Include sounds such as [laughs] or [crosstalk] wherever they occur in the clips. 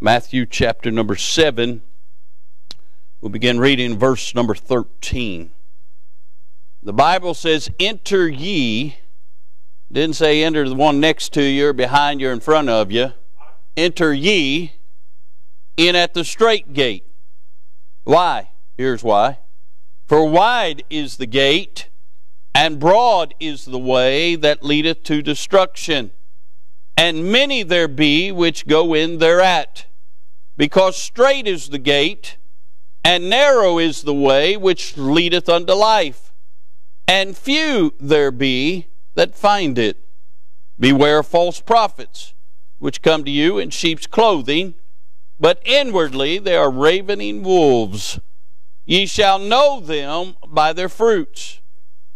Matthew chapter number 7. We'll begin reading verse number 13. The Bible says, Enter ye. Didn't say enter the one next to you or behind you or in front of you. Enter ye in at the straight gate. Why? Here's why. For wide is the gate, and broad is the way that leadeth to destruction, and many there be which go in thereat. Because strait is the gate, and narrow is the way which leadeth unto life, and few there be that find it. Beware of false prophets, which come to you in sheep's clothing, but inwardly they are ravening wolves. Ye shall know them by their fruits.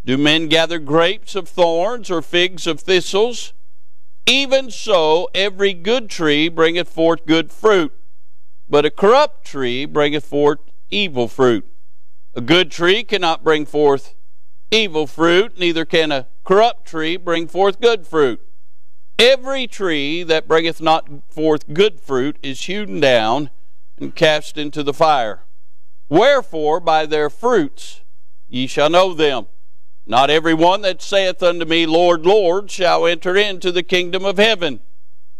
Do men gather grapes of thorns or figs of thistles? Even so, every good tree bringeth forth good fruit, but a corrupt tree bringeth forth evil fruit. A good tree cannot bring forth evil fruit, neither can a corrupt tree bring forth good fruit. Every tree that bringeth not forth good fruit is hewn down and cast into the fire. Wherefore, by their fruits ye shall know them. Not every one that saith unto me, Lord, Lord, shall enter into the kingdom of heaven,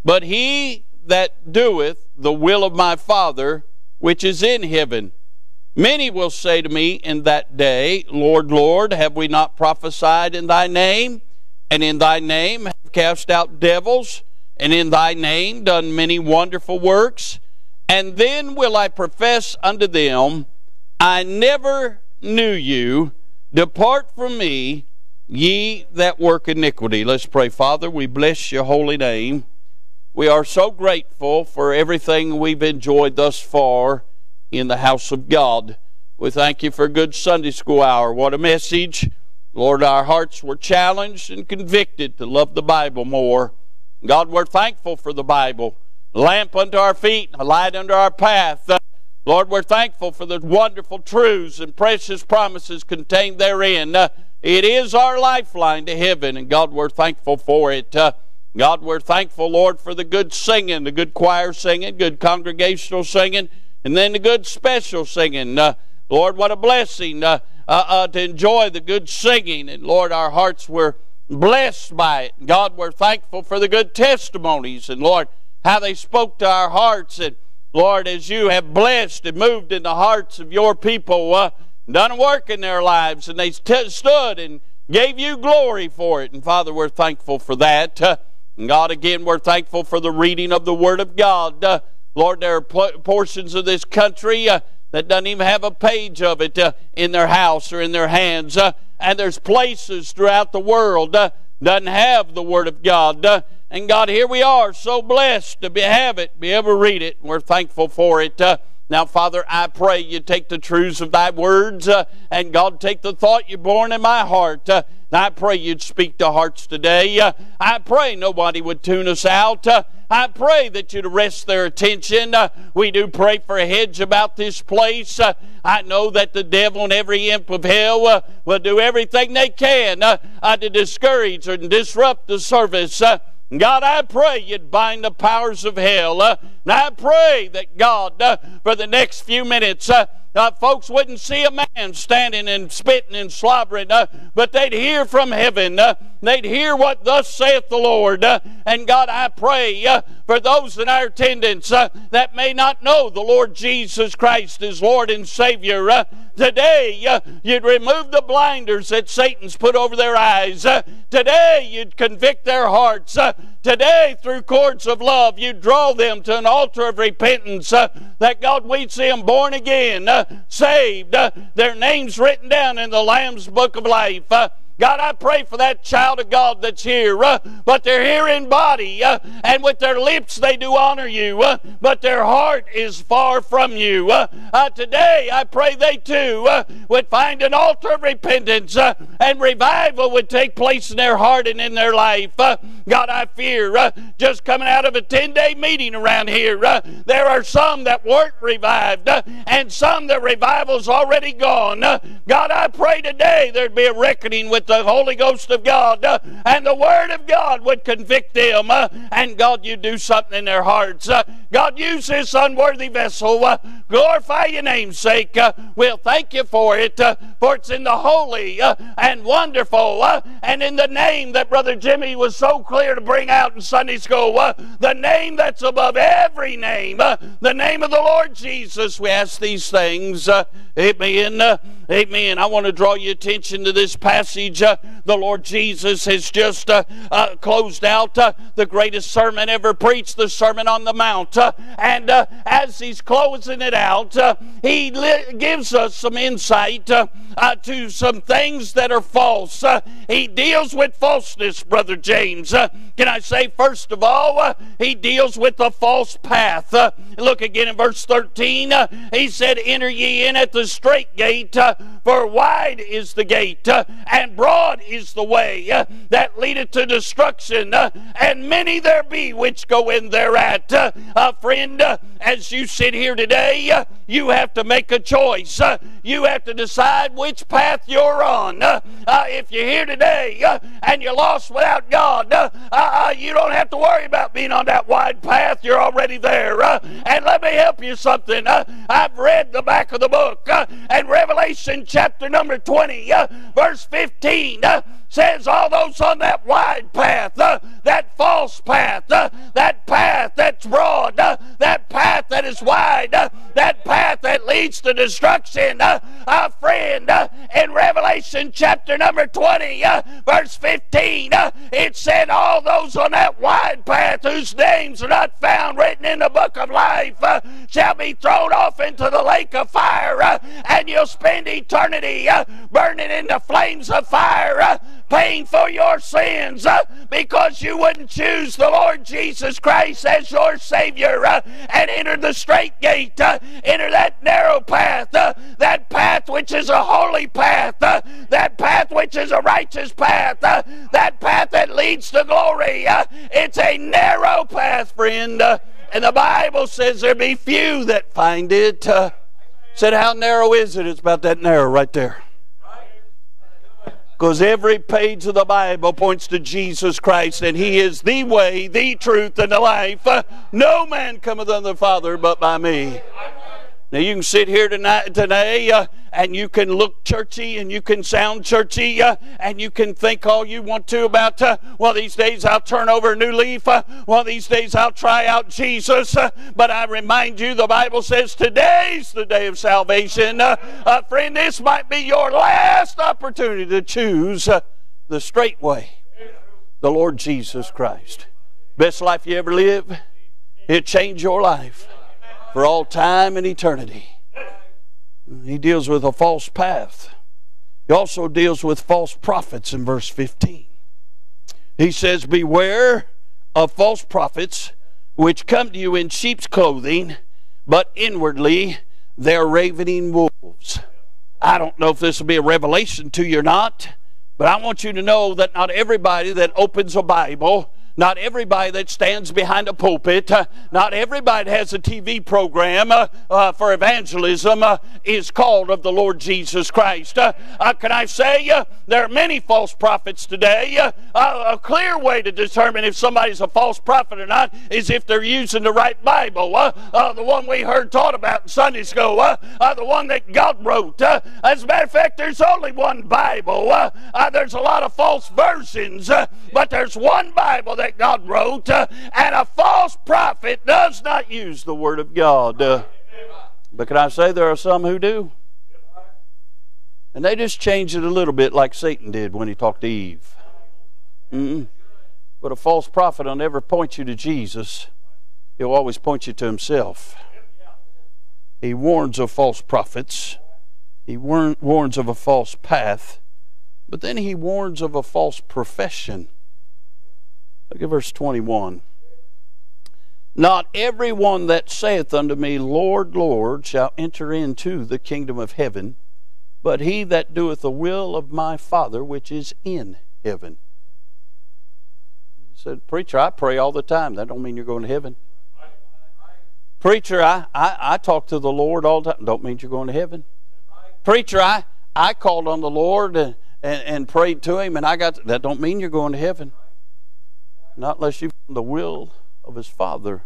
but he that doeth the will of my Father which is in heaven. Many will say to me in that day, Lord, Lord, have we not prophesied in thy name? And in thy name have cast out devils? And in thy name done many wonderful works? And then will I profess unto them, I never knew you. Depart from me, ye that work iniquity. Let's pray. Father, we bless your holy name. We are so grateful for everything we've enjoyed thus far in the house of God. We thank you for a good Sunday school hour. What a message. Lord, our hearts were challenged and convicted to love the Bible more. God, we're thankful for the Bible. Lamp unto our feet, a light unto our path. Lord, we're thankful for the wonderful truths and precious promises contained therein. It is our lifeline to heaven, and God, we're thankful for it. Uh, God, we're thankful, Lord, for the good singing, the good choir singing, good congregational singing, and then the good special singing. Uh, Lord, what a blessing uh, uh, uh, to enjoy the good singing. And Lord, our hearts were blessed by it. God, we're thankful for the good testimonies. And Lord, how they spoke to our hearts. And Lord, as you have blessed and moved in the hearts of your people, uh, done work in their lives, and they stood and gave you glory for it. And Father, we're thankful for that. Uh, and God, again, we're thankful for the reading of the Word of God. Uh, Lord, there are portions of this country uh, that doesn't even have a page of it uh, in their house or in their hands. Uh, and there's places throughout the world uh, doesn't have the Word of God. Uh, and God, here we are, so blessed to be, have it, be able to read it. We're thankful for it. Now, Father, I pray you take the truths of thy words, uh, and God, take the thought you born in my heart. Uh, I pray you'd speak to hearts today. Uh, I pray nobody would tune us out. Uh, I pray that you'd arrest their attention. Uh, we do pray for a hedge about this place. Uh, I know that the devil and every imp of hell will do everything they can to discourage and disrupt the service. God, I pray you'd bind the powers of hell. Uh, and I pray that God, uh, for the next few minutes, uh, uh, folks wouldn't see a man standing and spitting and slobbering, uh, but they'd hear from heaven. Uh, they'd hear what thus saith the Lord. Uh, and God, I pray uh, for those in our attendance uh, that may not know the Lord Jesus Christ as Lord and Savior. today, you'd remove the blinders that Satan's put over their eyes. today, you'd convict their hearts. today, through cords of love, you'd draw them to an altar of repentance that God, we'd see them born again saved, uh, their names written down in the Lamb's Book of Life. God, I pray for that child of God that's here, uh, but they're here in body, uh, and with their lips they do honor you, uh, but their heart is far from you. Uh, uh, today, I pray they too uh, would find an altar of repentance and revival would take place in their heart and in their life. God, I fear just coming out of a 10 day meeting around here, there are some that weren't revived and some that revival's already gone. God, I pray today there'd be a reckoning with the Holy Ghost of God uh, and the Word of God would convict them. Uh, and God, you do something in their hearts. Uh, God, use this unworthy vessel. Uh, glorify your name's sake. Uh, we'll thank you for it, for it's in the holy and wonderful and in the name that Brother Jimmy was so clear to bring out in Sunday school, the name that's above every name, the name of the Lord Jesus. We ask these things. amen. Amen. I want to draw your attention to this passage. Uh, the Lord Jesus has just uh, uh, closed out uh, the greatest sermon ever preached, the Sermon on the Mount. Uh, and uh, as he's closing it out, he li- gives us some insight to some things that are false. he deals with falseness, Brother James. can I say, first of all, he deals with the false path. look again in verse 13. he said, Enter ye in at the straight gate. For wide is the gate, and broad is the way uh, that leadeth to destruction, uh, and many there be which go in thereat. Uh, friend, uh, as you sit here today, uh, you have to make a choice. you have to decide which path you're on. if you're here today and you're lost without God, you don't have to worry about being on that wide path. You're already there. and let me help you something. I've read the back of the book, and Revelation chapter number 20, uh, verse 15, uh, says all those on that wide path, uh, that false path, uh, that path that's broad, uh, that path that is wide, uh, that path that leads to destruction. a friend, in Revelation chapter number 20, verse 15, it said all those on that wide path whose names are not found written in the book of life shall be thrown off into the lake of fire, and you'll spend eternity burning in the flames of fire paying for your sins uh, because you wouldn't choose the Lord Jesus Christ as your Savior uh, and enter the straight gate, uh, enter that narrow path, uh, that path which is a holy path, uh, that path which is a righteous path, uh, that path that leads to glory. it's a narrow path, friend. and the Bible says there be few that find it. said, How narrow is it? It's about that narrow right there. Because every page of the Bible points to Jesus Christ, and He is the way, the truth, and the life. No man cometh unto the Father but by me. Now you can sit here tonight, today uh, and you can look churchy and you can sound churchy uh, and you can think all you want to about, uh, well, these days I'll turn over a new leaf. Uh, well, these days I'll try out Jesus. Uh, but I remind you, the Bible says today's the day of salvation. Uh, friend, this might be your last opportunity to choose the straight way, the Lord Jesus Christ. Best life you ever live, it changed your life for all time and eternity. He deals with a false path. He also deals with false prophets in verse 15. He says, Beware of false prophets which come to you in sheep's clothing, but inwardly they're ravening wolves. I don't know if this will be a revelation to you or not, but I want you to know that not everybody that opens a Bible not everybody that stands behind a pulpit, uh, not everybody that has a TV program uh, uh, for evangelism uh, is called of the Lord Jesus Christ. Uh, uh, can I say there are many false prophets today? a clear way to determine if somebody's a false prophet or not is if they're using the right Bible, the one we heard taught about in Sunday school, the one that God wrote. as a matter of fact, there's only one Bible. there's a lot of false versions, but there's one Bible that God wrote, uh, and a false prophet does not use the Word of God. Uh, but can I say there are some who do? And they just change it a little bit like Satan did when he talked to Eve. Mm-mm. But a false prophet will never point you to Jesus, he'll always point you to himself. He warns of false prophets, he warns of a false path, but then he warns of a false profession. Look at verse 21. Not every one that saith unto me, Lord, Lord, shall enter into the kingdom of heaven, but he that doeth the will of my Father which is in heaven. He said, Preacher, I pray all the time. That don't mean you're going to heaven. Preacher, I, I, I talk to the Lord all the time. Don't mean you're going to heaven. Preacher, I, I called on the Lord and, and prayed to him, and I got to, that don't mean you're going to heaven. Not unless you've done the will of his Father.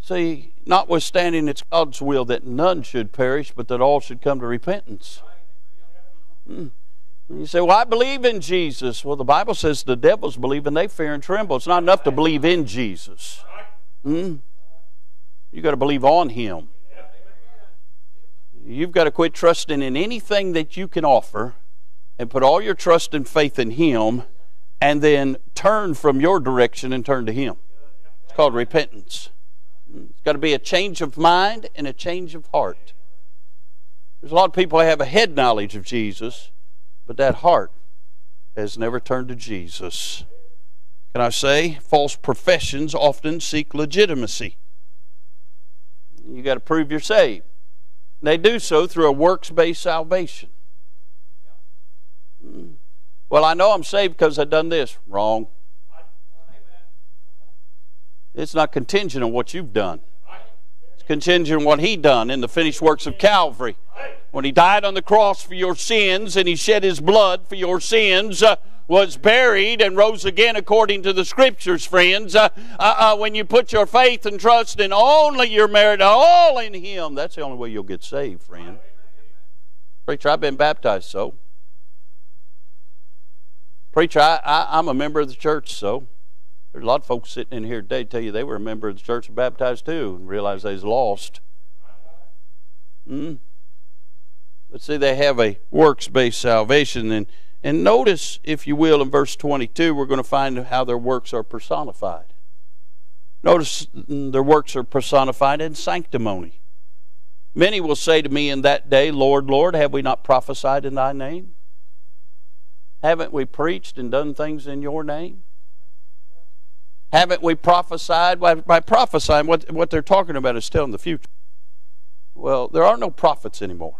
See, notwithstanding it's God's will that none should perish, but that all should come to repentance. Hmm. You say, Well, I believe in Jesus. Well, the Bible says the devils believe and they fear and tremble. It's not enough to believe in Jesus. Hmm? You got to believe on Him. You've got to quit trusting in anything that you can offer and put all your trust and faith in Him and then turn from your direction and turn to Him. It's called repentance. It's got to be a change of mind and a change of heart. There's a lot of people who have a head knowledge of Jesus, but that heart has never turned to Jesus. Can I say, false professions often seek legitimacy. You got to prove you're saved. They do so through a works based salvation. Hmm. Well, I know I'm saved because I've done this. Wrong. It's not contingent on what you've done. It's contingent on what He done in the finished works of Calvary. When He died on the cross for your sins and He shed His blood for your sins, uh, was buried and rose again according to the Scriptures, friends. Uh, uh, uh when you put your faith and trust in only your merit, all in Him, that's the only way you'll get saved, friend. Preacher, I've been baptized, so. Preacher, I, I, I'm a member of the church, so. There's a lot of folks sitting in here today tell you they were a member of the church and baptized too and realize they was lost. Mm. But see, they have a works based salvation. And, and notice, if you will, in verse 22, we're going to find how their works are personified. Notice mm, their works are personified in sanctimony. Many will say to me in that day, Lord, Lord, have we not prophesied in thy name? Haven't we preached and done things in your name? Haven't we prophesied? By, by prophesying, what, what they're talking about is telling the future. Well, there are no prophets anymore.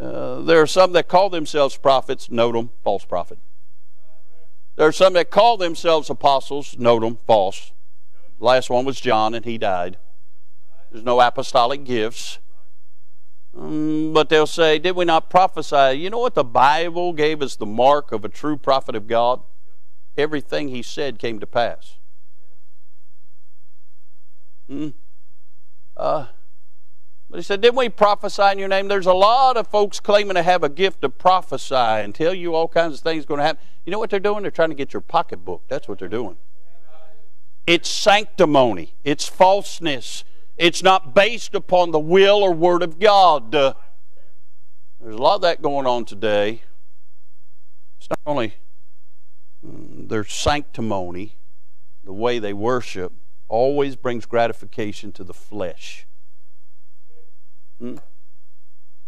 Uh, there are some that call themselves prophets, note them, false prophet. There are some that call themselves apostles, note them, false. last one was John, and he died. There's no apostolic gifts. Um, but they'll say, Did we not prophesy? You know what the Bible gave us the mark of a true prophet of God? everything he said came to pass. Hmm? Uh, but he said, Didn't we prophesy in your name? There's a lot of folks claiming to have a gift of prophesy and tell you all kinds of things going to happen. You know what they're doing? They're trying to get your pocketbook. That's what they're doing. It's sanctimony, it's falseness. It's not based upon the will or word of God. There's a lot of that going on today. It's not only their sanctimony, the way they worship, always brings gratification to the flesh. Hmm?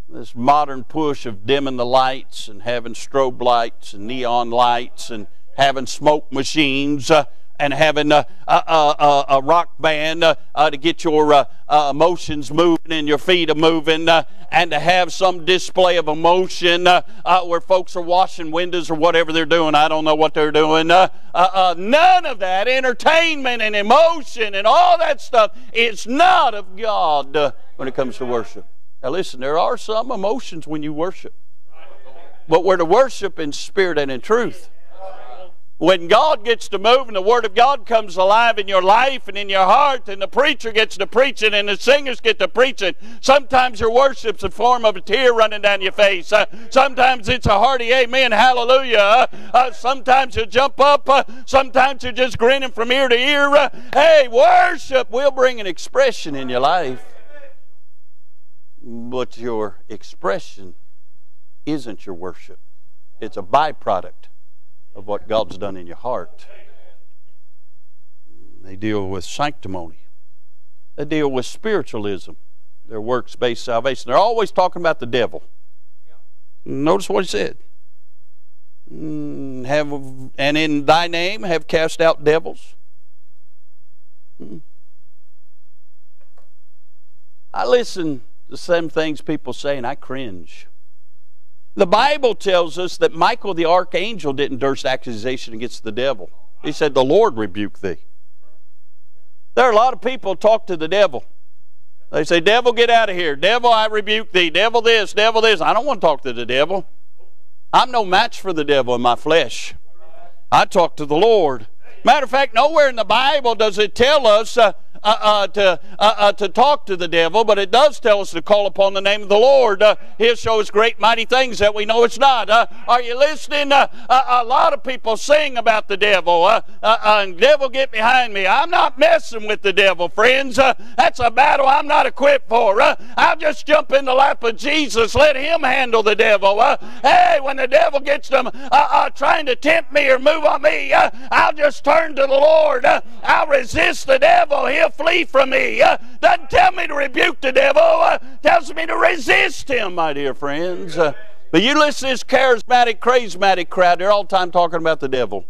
This modern push of dimming the lights and having strobe lights and neon lights and having smoke machines. Uh, and having a, a, a, a rock band uh, uh, to get your uh, uh emotions moving and your feet are moving, uh, and to have some display of emotion uh, where folks are washing windows or whatever they're doing. I don't know what they're doing. none of that entertainment and emotion and all that stuff is not of God when it comes to worship. Now, listen, there are some emotions when you worship, but we're to worship in spirit and in truth. When God gets to move and the Word of God comes alive in your life and in your heart, and the preacher gets to preaching and the singers get to preaching, sometimes your worship's a form of a tear running down your face. Uh, sometimes it's a hearty amen, hallelujah. Uh, uh, sometimes you jump up. Uh, sometimes you're just grinning from ear to ear. Uh, hey, worship will bring an expression in your life. But your expression isn't your worship, it's a byproduct of what God's done in your heart. They deal with sanctimony. They deal with spiritualism, their works based salvation. They're always talking about the devil. Notice what he said. Mm, have and in thy name have cast out devils. Hmm. I listen to some things people say and I cringe. The Bible tells us that Michael the archangel didn't durst accusation against the devil. He said, The Lord rebuke thee. There are a lot of people talk to the devil. They say, Devil, get out of here. Devil, I rebuke thee. Devil, this, devil, this. I don't want to talk to the devil. I'm no match for the devil in my flesh. I talk to the Lord. Matter of fact, nowhere in the Bible does it tell us uh, uh, uh, to, uh, uh, to talk to the devil, but it does tell us to call upon the name of the Lord. Uh, he'll show us great, mighty things that we know it's not. Uh, are you listening? Uh, a lot of people sing about the devil. devil, get behind me. I'm not messing with the devil, friends. that's a battle I'm not equipped for. I'll just jump in the lap of Jesus. Let him handle the devil. hey, when the devil gets them trying to tempt me or move on me, I'll just turn to the Lord. I'll resist the devil. He'll flee from me. Uh, doesn't tell me to rebuke the devil. Uh, tells me to resist him, my dear friends. Uh, but you listen to this charismatic, crowd. They're all the time talking about the devil.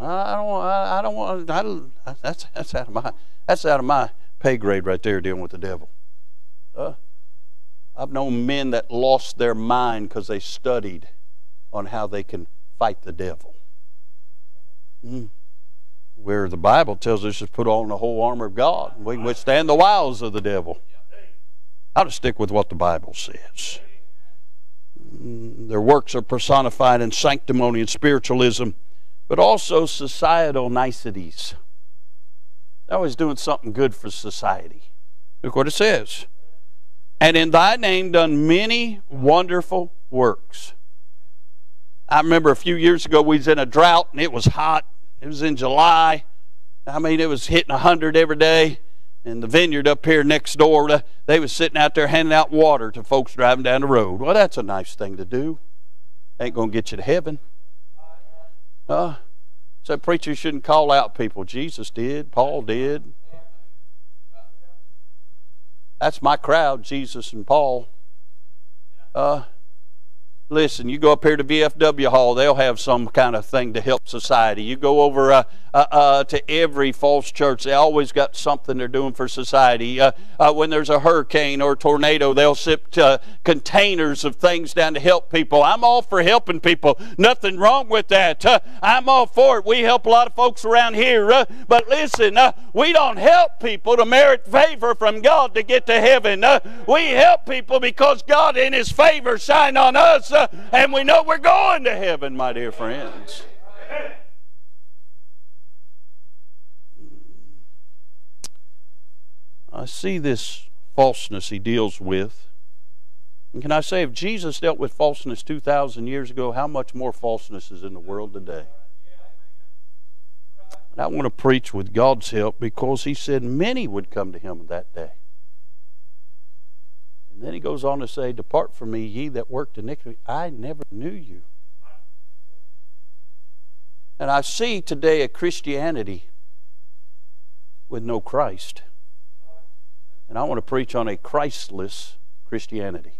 I don't. I, don't want. I don't, that's that's out of my. That's out of my pay grade right there, dealing with the devil. Uh, I've known men that lost their mind because they studied on how they can fight the devil. Mm where the Bible tells us to put on the whole armor of God. We can withstand the wiles of the devil. I'll just stick with what the Bible says. Their works are personified in sanctimony and spiritualism, but also societal niceties. They're always doing something good for society. Look what it says. And in thy name done many wonderful works. I remember a few years ago we was in a drought and it was hot it was in July. I mean, it was hitting 100 every day. And the vineyard up here next door, they was sitting out there handing out water to folks driving down the road. Well, that's a nice thing to do. Ain't going to get you to heaven. Uh, so preachers shouldn't call out people. Jesus did. Paul did. That's my crowd, Jesus and Paul. Uh, Listen, you go up here to VFW Hall, they'll have some kind of thing to help society. You go over uh, uh, uh, to every false church, they always got something they're doing for society. Uh, uh, when there's a hurricane or a tornado, they'll ship uh, containers of things down to help people. I'm all for helping people. Nothing wrong with that. I'm all for it. We help a lot of folks around here. but listen, we don't help people to merit favor from God to get to heaven. we help people because God in His favor shine on us Uh, and we know we're going to heaven, my dear friends. Hmm. I see this falseness he deals with. And can I say, if Jesus dealt with falseness 2,000 years ago, how much more falseness is in the world today? And I want to preach with God's help because he said many would come to him that day. And then he goes on to say, Depart from me, ye that worked iniquity. I never knew you. And I see today a Christianity with no Christ. And I want to preach on a Christless Christianity.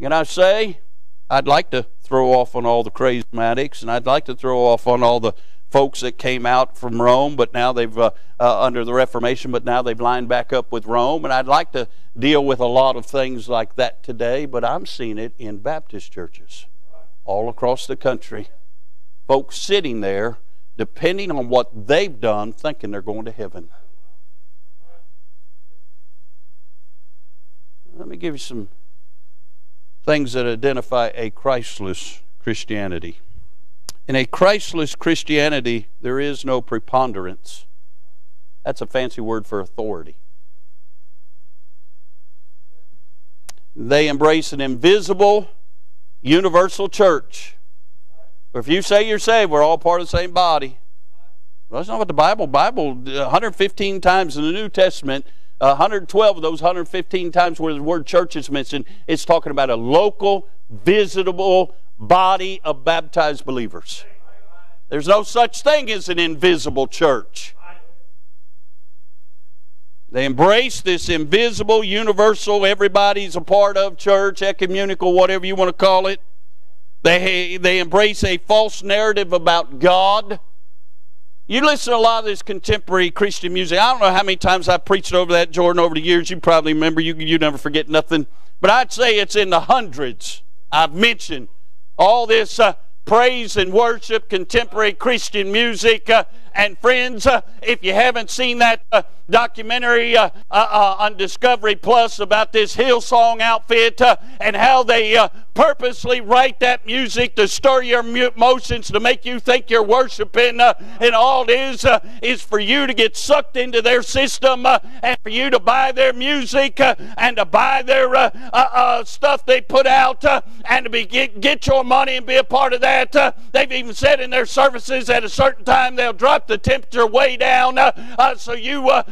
Can I say, I'd like to throw off on all the charismatics, and I'd like to throw off on all the folks that came out from Rome, but now they've, uh, uh, under the Reformation, but now they've lined back up with Rome. And I'd like to deal with a lot of things like that today, but I'm seeing it in Baptist churches all across the country. Folks sitting there, depending on what they've done, thinking they're going to heaven. Let me give you some things that identify a Christless Christianity. In a Christless Christianity, there is no preponderance. That's a fancy word for authority. They embrace an invisible, universal church. If you say you're saved, we're all part of the same body. Well, that's not what the Bible. Bible uh, 115 times in the New Testament, uh, 112 of those 115 times where the word church is mentioned, it's talking about a local, visitable body of baptized believers. There's no such thing as an invisible church. They embrace this invisible, universal, everybody's a part of church, ecumenical, whatever you want to call it. They, they embrace a false narrative about God. You listen to a lot of this contemporary Christian music. I don't know how many times I've preached over that, Jordan, over the years. You probably remember. You, you never forget nothing. But I'd say it's in the hundreds. I've mentioned all this uh, praise and worship, contemporary Christian music, uh, and friends, uh, if you haven't seen that uh, documentary uh, uh, uh on Discovery Plus about this Hillsong outfit uh, and how they uh, purposely write that music to stir your emotions to make you think you're worshiping, and all it is is for you to get sucked into their system and for you to buy their music and to buy their stuff they put out and to be, get, get your money and be a part of that. they've even said in their services at a certain time they'll drop the temperature way down uh, uh, so you uh,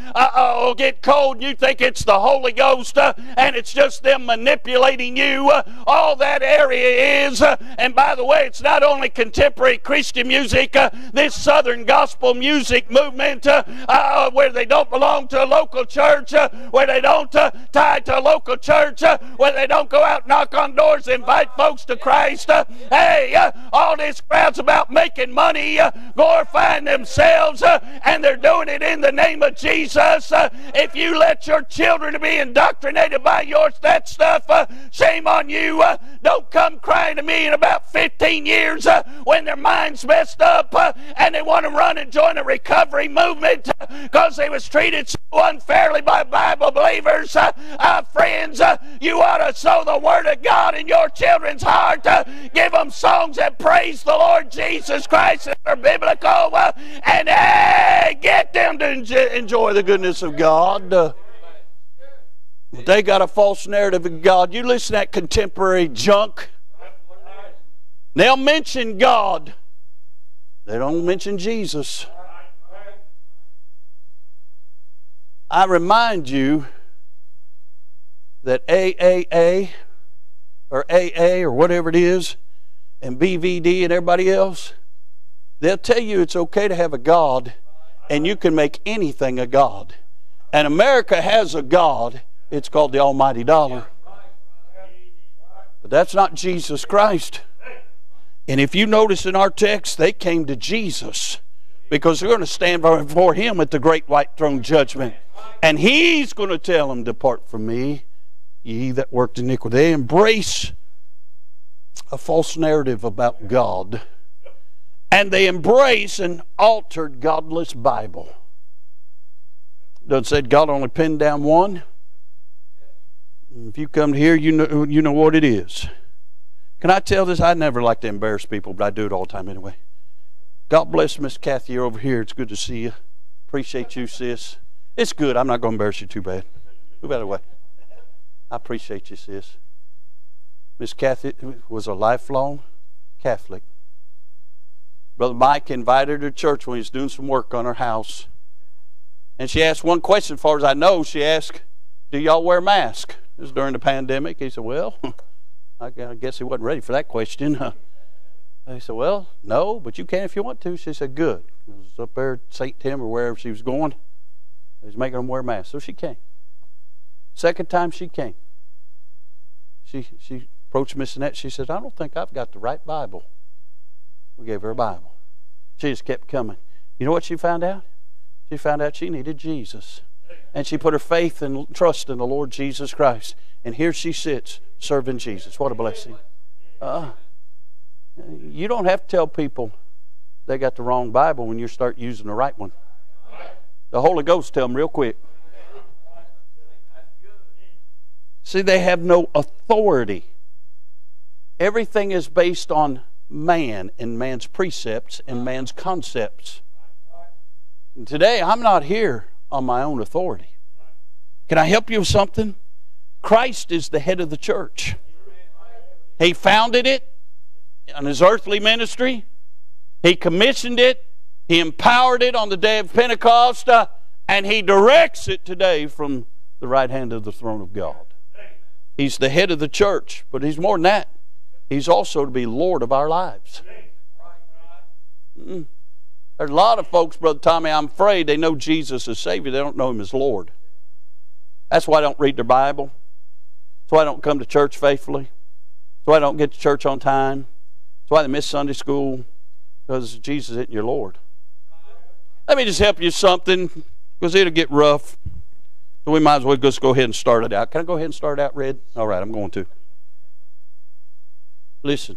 will get cold and you think it's the Holy Ghost uh, and it's just them manipulating you. all that area is. and by the way, it's not only contemporary Christian music, this Southern gospel music movement where they don't belong to a local church, where they don't tie to a local church, where they don't go out knock on doors, invite folks to Christ. hey, all this crowd's about making money, glorifying themselves, and they're doing it in the name of Jesus. Uh, if you let your children be indoctrinated by yours, that stuff, uh, shame on you. Uh, don't come crying to me in about 15 years uh, when their mind's messed up uh, and they want to run and join a recovery movement because they was treated so unfairly by Bible believers. Uh, friends, you ought to sow the Word of God in your children's heart. give them songs that praise the Lord Jesus Christ that are biblical and hey, get them to enjoy the goodness of God. Uh, they got a false narrative of God. You listen to that contemporary junk. They'll mention God. They don't mention Jesus. I remind you that AAA or AA or whatever it is, and BVD and everybody else, they'll tell you it's okay to have a God and you can make anything a God. And America has a God, it's called the Almighty Dollar. But that's not Jesus Christ. And if you notice in our text, they came to Jesus because they're going to stand before Him at the great white throne judgment. And He's going to tell them, Depart from me, ye that worked iniquity. They embrace a false narrative about God and they embrace an altered, godless Bible. Doesn't say God only pinned down one. If you come here, you know you know what it is. Can I tell this? I never like to embarrass people, but I do it all the time anyway. God bless Miss Kathy over here. It's good to see you. Appreciate you, sis. It's good. I'm not going to embarrass you too bad. Move out of the way. I appreciate you, sis. Miss Kathy was a lifelong Catholic. Brother Mike invited her to church when he was doing some work on her house. And she asked one question, as far as I know. She asked, Do y'all wear masks? It was during the pandemic. He said, Well, [laughs] I guess he wasn't ready for that question. [laughs] He said, Well, no, but you can if you want to. She said, Good. It was up there at St. Tim or wherever she was going. He was making them wear masks. So she came. Second time she came. She, she approached Miss Annette. She said, I don't think I've got the right Bible. We gave her a Bible. She just kept coming. You know what she found out? She found out she needed Jesus. And she put her faith and trust in the Lord Jesus Christ. And here she sits serving Jesus. What a blessing. Uh, you don't have to tell people they got the wrong Bible when you start using the right one. The Holy Ghost tell them real quick. See, they have no authority. Everything is based on man and man's precepts and man's concepts. And today, I'm not here on my own authority. Can I help you with something? Christ is the head of the church. He founded it on his earthly ministry, he commissioned it, he empowered it on the day of Pentecost, uh, and he directs it today from the right hand of the throne of God. He's the head of the church, but he's more than that. He's also to be Lord of our lives. Mm. There's a lot of folks, Brother Tommy, I'm afraid they know Jesus as Savior. They don't know Him as Lord. That's why I don't read their Bible. That's why I don't come to church faithfully. That's why I don't get to church on time. That's why they miss Sunday school. Because Jesus isn't your Lord. Let me just help you something, because it'll get rough. So we might as well just go ahead and start it out. Can I go ahead and start out, Red? All right, I'm going to. Listen,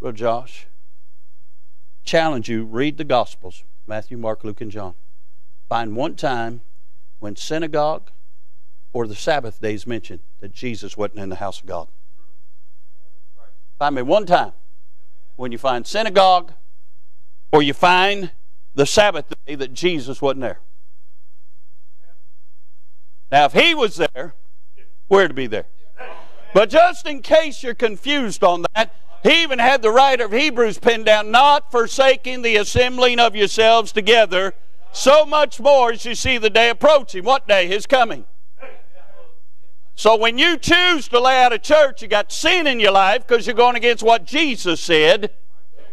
Brother Josh, challenge you, read the Gospels. Matthew, Mark, Luke, and John. Find one time when synagogue or the Sabbath days mentioned that Jesus wasn't in the house of God. Find me one time when you find synagogue or you find the Sabbath day that Jesus wasn't there. Now, if he was there, where to be there? But just in case you're confused on that, he even had the writer of Hebrews pinned down, not forsaking the assembling of yourselves together, so much more as you see the day approaching. What day? His coming. So when you choose to lay out a church, you got sin in your life because you're going against what Jesus said.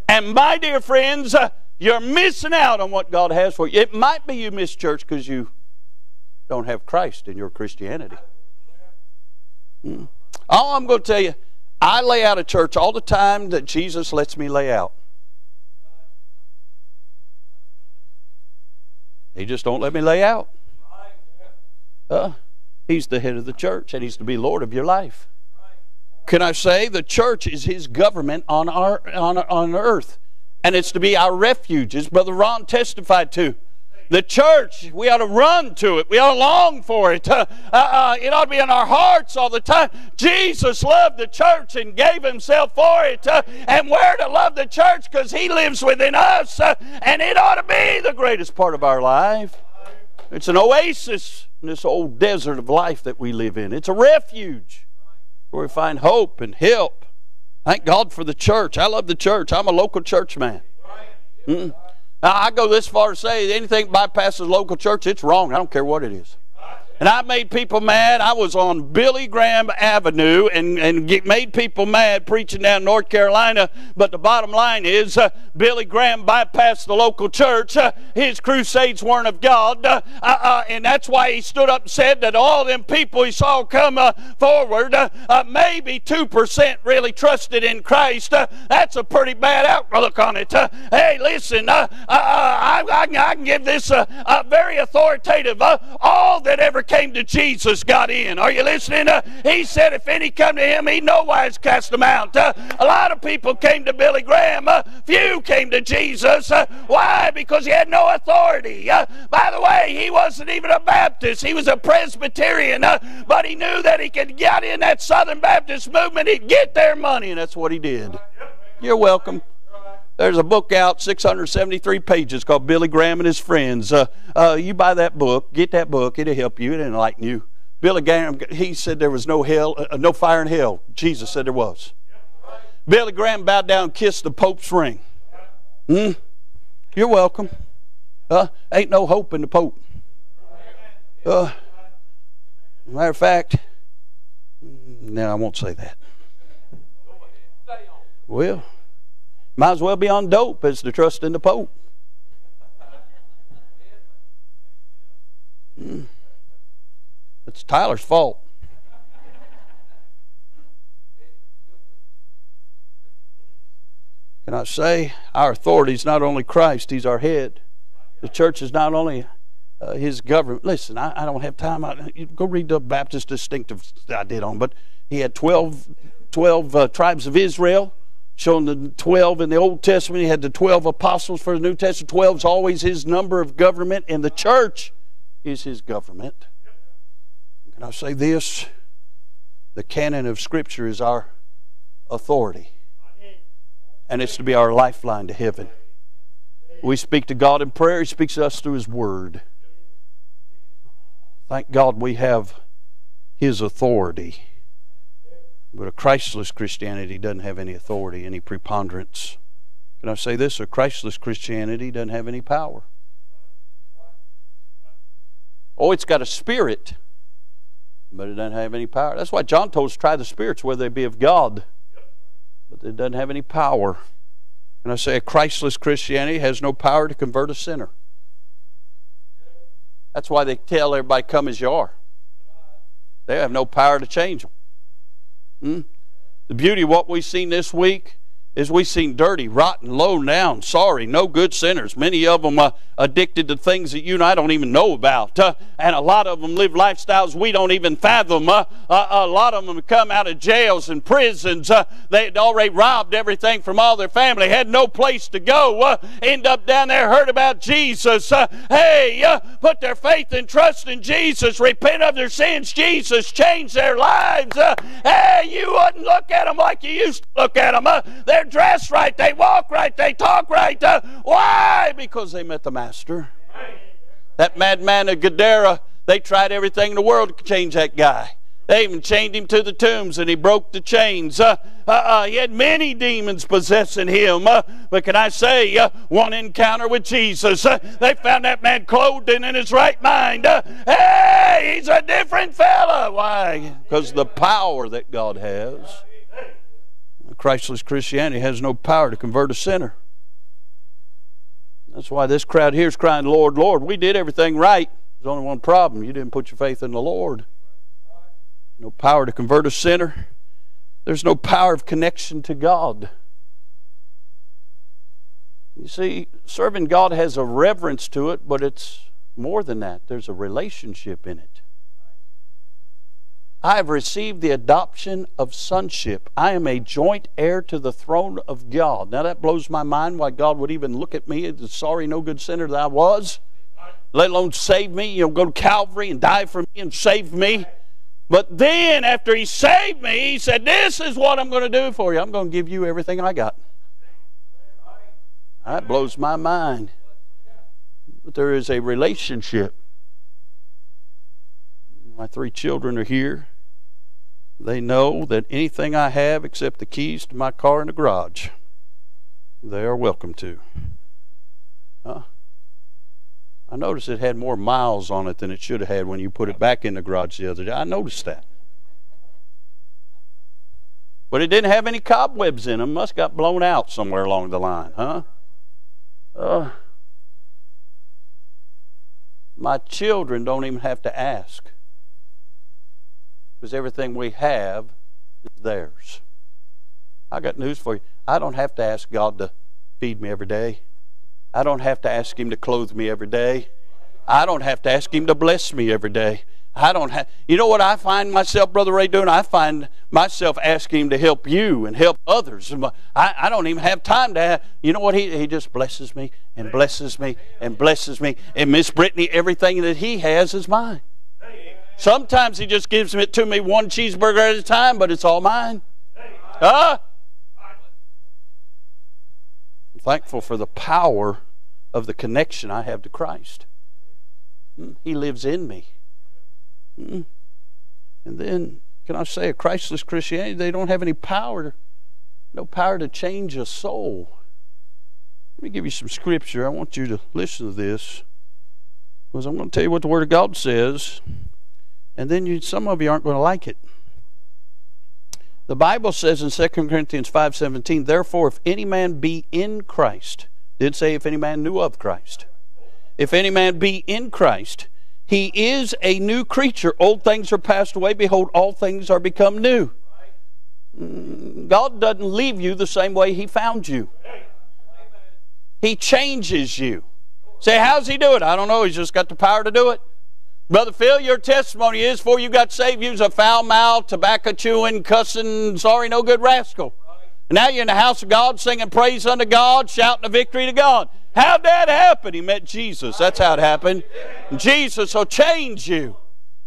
And my dear friends, uh, you're missing out on what God has for you. It might be you miss church because you don't have Christ in your Christianity. Hmm. All I'm going to tell you, I lay out a church all the time that Jesus lets me lay out. He just don't let me lay out. Uh, he's the head of the church, and he's to be Lord of your life. Can I say the church is his government on our on, on earth, and it's to be our refuge, as Brother Ron testified to the church, we ought to run to it. We ought to long for it. [laughs] Uh, uh, it ought to be in our hearts all the time. Jesus loved the church and gave himself for it. Uh, and we're to love the church because he lives within us. Uh, and it ought to be the greatest part of our life. It's an oasis in this old desert of life that we live in. It's a refuge where we find hope and help. Thank God for the church. I love the church. I'm a local church man. Mm-mm. Now, I go this far to say anything bypasses local church, it's wrong. I don't care what it is. And I made people mad. I was on Billy Graham Avenue and, and get, made people mad preaching down North Carolina. But the bottom line is uh, Billy Graham bypassed the local church. Uh, his crusades weren't of God. Uh, uh, uh and that's why he stood up and said that all them people he saw come uh, forward, maybe 2% really trusted in Christ. that's a pretty bad outlook on it. hey, listen, I, I, I, can give this very authoritative. all that ever came to Jesus got in. Are you listening? Uh, he said if any come to him, he no wise cast them out. Uh, a lot of people came to Billy Graham. Uh, few came to Jesus. Uh, why? Because he had no authority. Uh, by the way, he wasn't even a Baptist. He was a Presbyterian. Uh, but he knew that he could get in that Southern Baptist movement. He'd get their money, and that's what he did. You're welcome. There's a book out, 673 pages, called Billy Graham and His Friends. Uh, uh, you buy that book, get that book, it'll help you, it'll enlighten you. Billy Graham, he said there was no hell, uh, no fire in hell. Jesus said there was. Billy Graham bowed down and kissed the Pope's ring. Hmm? You're welcome. Uh, ain't no hope in the Pope. Uh, matter of fact, no, I won't say that. Well, might as well be on dope as to trust in the Pope. Hmm. It's Tyler's fault. Can I say our authority is not only Christ, He's our head. The church is not only uh, His government. Listen, I, I don't have time. I, go read the Baptist distinctive I did on, but He had 12, 12 uh, tribes of Israel showing the 12 in the Old Testament. He had the 12 apostles for the New Testament. 12 is always his number of government, and the church is his government. Can I say this? The canon of Scripture is our authority, and it's to be our lifeline to heaven. We speak to God in prayer, He speaks to us through His Word. Thank God we have His authority. But a Christless Christianity doesn't have any authority, any preponderance. Can I say this? A Christless Christianity doesn't have any power. Oh, it's got a spirit, but it doesn't have any power. That's why John told us try the spirits whether they be of God, but it doesn't have any power. And I say a Christless Christianity has no power to convert a sinner. That's why they tell everybody, come as you are. They have no power to change them. Hmm? The beauty of what we've seen this week is we seen dirty, rotten, low down, sorry, no good sinners. Many of them uh, addicted to things that you and I don't even know about. Uh, and a lot of them live lifestyles we don't even fathom. Uh, uh a lot of them come out of jails and prisons. Uh, they'd already robbed everything from all their family, had no place to go. End up down there, heard about Jesus. hey, put their faith and trust in Jesus, repent of their sins. Jesus changed their lives. hey, you wouldn't look at them like you used to look at them. they're dress right, they walk right, they talk right. Uh, why? Because they met the Master. That madman of Gadara, they tried everything in the world to change that guy. They even chained him to the tombs and he broke the chains. Uh, uh, uh, he had many demons possessing him. Uh, but can I say, uh, one encounter with Jesus, uh, they found that man clothed and in his right mind. hey, he's a different fella. Why? Because the power that God has. Christless Christianity has no power to convert a sinner. That's why this crowd here is crying, Lord, Lord, we did everything right. There's only one problem. You didn't put your faith in the Lord. No power to convert a sinner. There's no power of connection to God. You see, serving God has a reverence to it, but it's more than that. There's a relationship in it. I have received the adoption of sonship. I am a joint heir to the throne of God. Now that blows my mind why God would even look at me as the sorry, no good sinner that I was, let alone save me, you know, go to Calvary and die for me and save me. But then, after He saved me, He said, This is what I'm going to do for you. I'm going to give you everything I got. That blows my mind. But there is a relationship. My three children are here. They know that anything I have except the keys to my car in the garage, they are welcome to. Huh? I noticed it had more miles on it than it should have had when you put it back in the garage the other day. I noticed that. But it didn't have any cobwebs in them. Must got blown out somewhere along the line, huh? Uh, my children don't even have to ask because everything we have is theirs. I got news for you. I don't have to ask God to feed me every day. I don't have to ask Him to clothe me every day. I don't have to ask Him to bless me every day. I don't have, you know what I find myself, Brother Ray, doing? I find myself asking Him to help you and help others. I, I don't even have time to, have, you know what? He, he just blesses me and blesses me and blesses me. And Miss Brittany, everything that He has is mine. Sometimes he just gives it to me one cheeseburger at a time, but it's all mine. Huh? I'm thankful for the power of the connection I have to Christ. Hmm, he lives in me. Hmm. And then, can I say, a Christless Christianity, they don't have any power, no power to change a soul. Let me give you some scripture. I want you to listen to this because I'm going to tell you what the Word of God says and then you, some of you aren't going to like it. The Bible says in 2 Corinthians 5:17, "Therefore if any man be in Christ, did say if any man knew of Christ. If any man be in Christ, he is a new creature. Old things are passed away; behold, all things are become new." Mm, God doesn't leave you the same way he found you. He changes you. Say, how's he do it? I don't know. He's just got the power to do it. Brother Phil, your testimony is before you got saved, you was a foul mouthed, tobacco chewing, cussing, sorry, no good rascal. And now you're in the house of God singing praise unto God, shouting the victory to God. How'd that happen? He met Jesus. That's how it happened. Jesus will change you.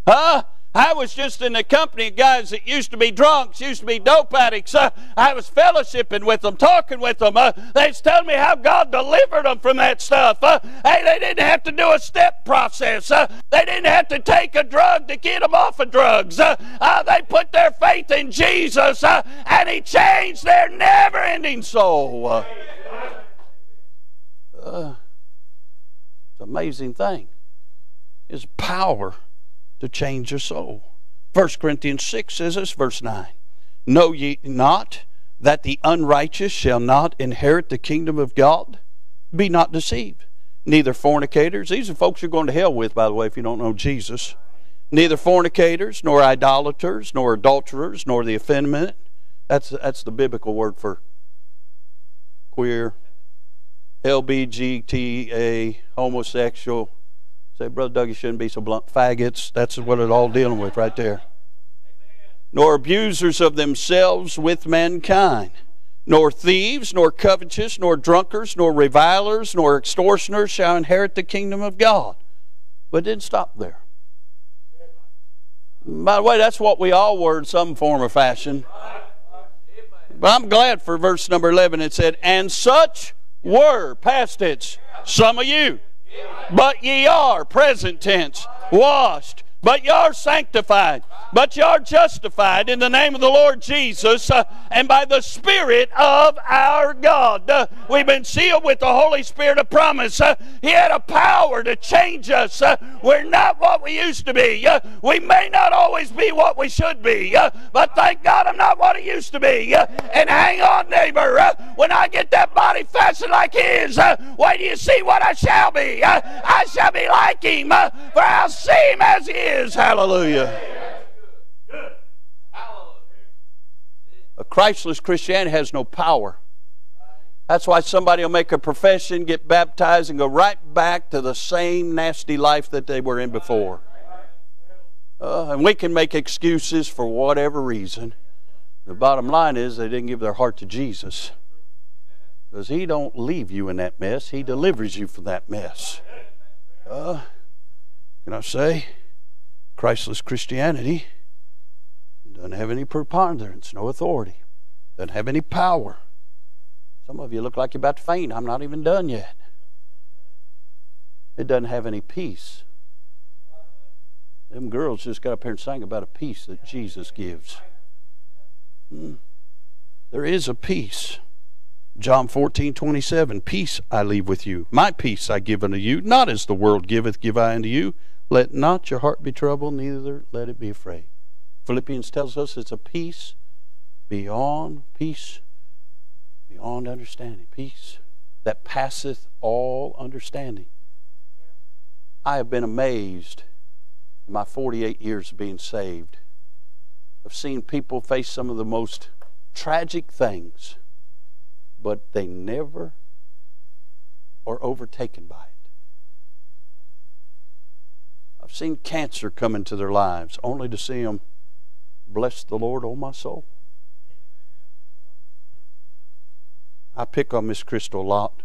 Huh? I was just in the company of guys that used to be drunks, used to be dope addicts. Uh, I was fellowshipping with them, talking with them. Uh, they was telling me how God delivered them from that stuff. Uh, hey, they didn't have to do a step process. Uh, they didn't have to take a drug to get them off of drugs. Uh, uh, they put their faith in Jesus, and He changed their never-ending soul. it's an amazing thing. His power to change your soul. 1 Corinthians 6 says this, verse 9 Know ye not that the unrighteous shall not inherit the kingdom of God? Be not deceived. Neither fornicators, these are folks you're going to hell with, by the way, if you don't know Jesus. Neither fornicators, nor idolaters, nor adulterers, nor the effeminate. That's, that's the biblical word for queer, LBGTA, homosexual. Say, Brother Doug, you shouldn't be so blunt. Faggots. That's what it's all dealing with right there. Nor abusers of themselves with mankind nor thieves, nor covetous, nor drunkards, nor revilers, nor extortioners shall inherit the kingdom of God. But it didn't stop there. By the way, that's what we all were in some form or fashion. But I'm glad for verse number 11. It said, And such were, past tense, some of you. But ye are, present tense, washed, but you are sanctified, but you are justified in the name of the Lord Jesus uh, and by the Spirit of our God. Uh, we've been sealed with the Holy Spirit of promise. Uh, he had a power to change us. Uh, we're not what we used to be. Uh, we may not always be what we should be, uh, but thank God I'm not what I used to be. and hang on, neighbor. when I get that body fashioned like His, wait do you see what I shall be? I shall be like Him, for I'll see Him as He is is. Hallelujah. A Christless Christianity has no power. That's why somebody will make a profession, get baptized, and go right back to the same nasty life that they were in before. Uh, and we can make excuses for whatever reason. The bottom line is they didn't give their heart to Jesus. Because he don't leave you in that mess. He delivers you from that mess. Uh, can I say? Christless Christianity doesn't have any preponderance, no authority, doesn't have any power. Some of you look like you're about to faint. I'm not even done yet. It doesn't have any peace. Them girls just got up here and sang about a peace that Jesus gives. Hmm. There is a peace. John 14, 27. Peace I leave with you. My peace I give unto you. Not as the world giveth, give I unto you. Let not your heart be troubled, neither let it be afraid. Philippians tells us it's a peace beyond peace, beyond understanding. Peace that passeth all understanding. I have been amazed in my 48 years of being saved. I've seen people face some of the most tragic things, but they never are overtaken by it. I've seen cancer come into their lives only to see them bless the Lord, oh my soul. I pick on Miss Crystal a lot.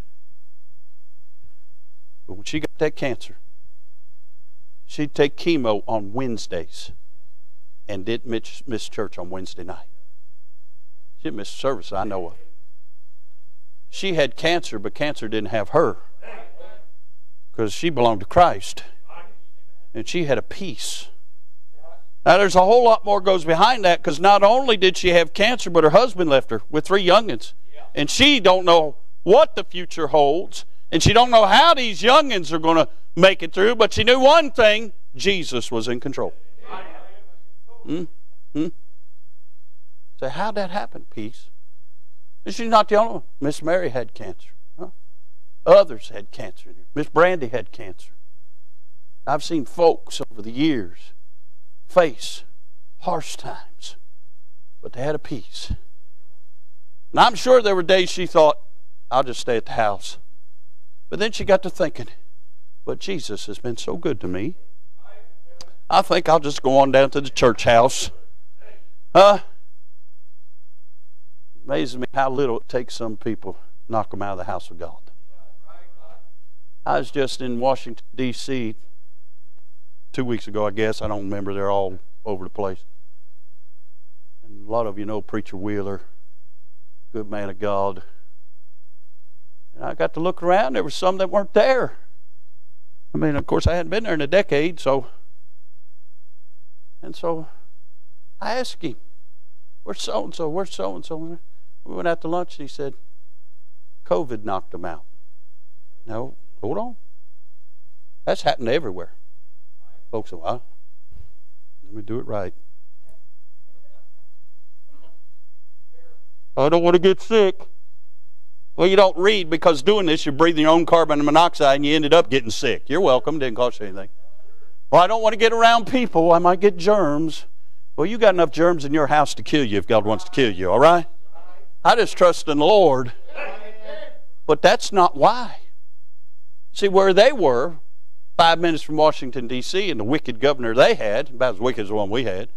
But when she got that cancer, she'd take chemo on Wednesdays and didn't miss, miss church on Wednesday night. She didn't miss service I know of. She had cancer, but cancer didn't have her because she belonged to Christ and she had a peace. Now, there's a whole lot more goes behind that because not only did she have cancer, but her husband left her with three youngins, and she don't know what the future holds, and she don't know how these youngins are going to make it through. But she knew one thing: Jesus was in control. Hmm? Hmm? So how'd that happen? Peace. And she's not the only one. Miss Mary had cancer. Huh? Others had cancer. Miss Brandy had cancer. I've seen folks over the years face harsh times, but they had a peace. And I'm sure there were days she thought, I'll just stay at the house. But then she got to thinking, but Jesus has been so good to me. I think I'll just go on down to the church house. Huh? Amazes me how little it takes some people knock them out of the house of God. I was just in Washington, D.C two weeks ago, I guess. I don't remember. They're all over the place. And a lot of you know Preacher Wheeler, good man of God. And I got to look around. There were some that weren't there. I mean, of course, I hadn't been there in a decade, so. And so I asked him, Where's so and so? Where's so and so? We went out to lunch and he said, COVID knocked them out. No, hold on. That's happened everywhere. Folks say, well, let me do it right. I don't want to get sick. Well, you don't read because doing this, you're breathing your own carbon monoxide and you ended up getting sick. You're welcome. Didn't cost you anything. Well, I don't want to get around people. I might get germs. Well, you got enough germs in your house to kill you if God wants to kill you, all right? I just trust in the Lord. But that's not why. See, where they were, five minutes from Washington, D.C., and the wicked governor they had, about as wicked as the one we had,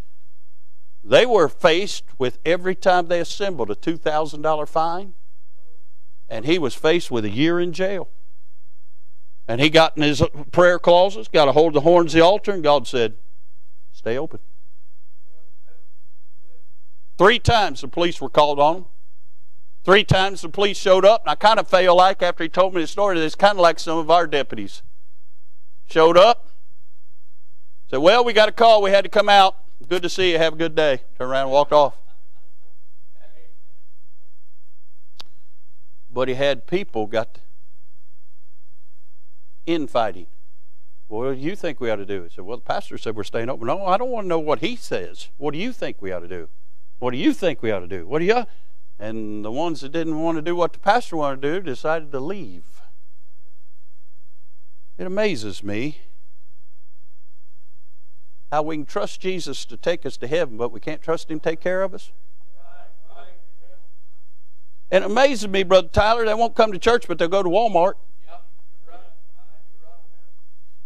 they were faced with every time they assembled a $2,000 fine, and he was faced with a year in jail. And he got in his prayer clauses, got a hold of the horns of the altar, and God said, Stay open. Three times the police were called on him. Three times the police showed up, and I kind of feel like after he told me the story it's kind of like some of our deputies showed up. Said, Well, we got a call. We had to come out. Good to see you. Have a good day. Turned around and walked off. But he had people got infighting. What do you think we ought to do? He said, Well, the pastor said we're staying open. No, I don't want to know what he says. What do you think we ought to do? What do you think we ought to do? What do you? And the ones that didn't want to do what the pastor wanted to do decided to leave. It amazes me how we can trust Jesus to take us to heaven, but we can't trust Him to take care of us. And it amazes me, Brother Tyler, they won't come to church, but they'll go to Walmart.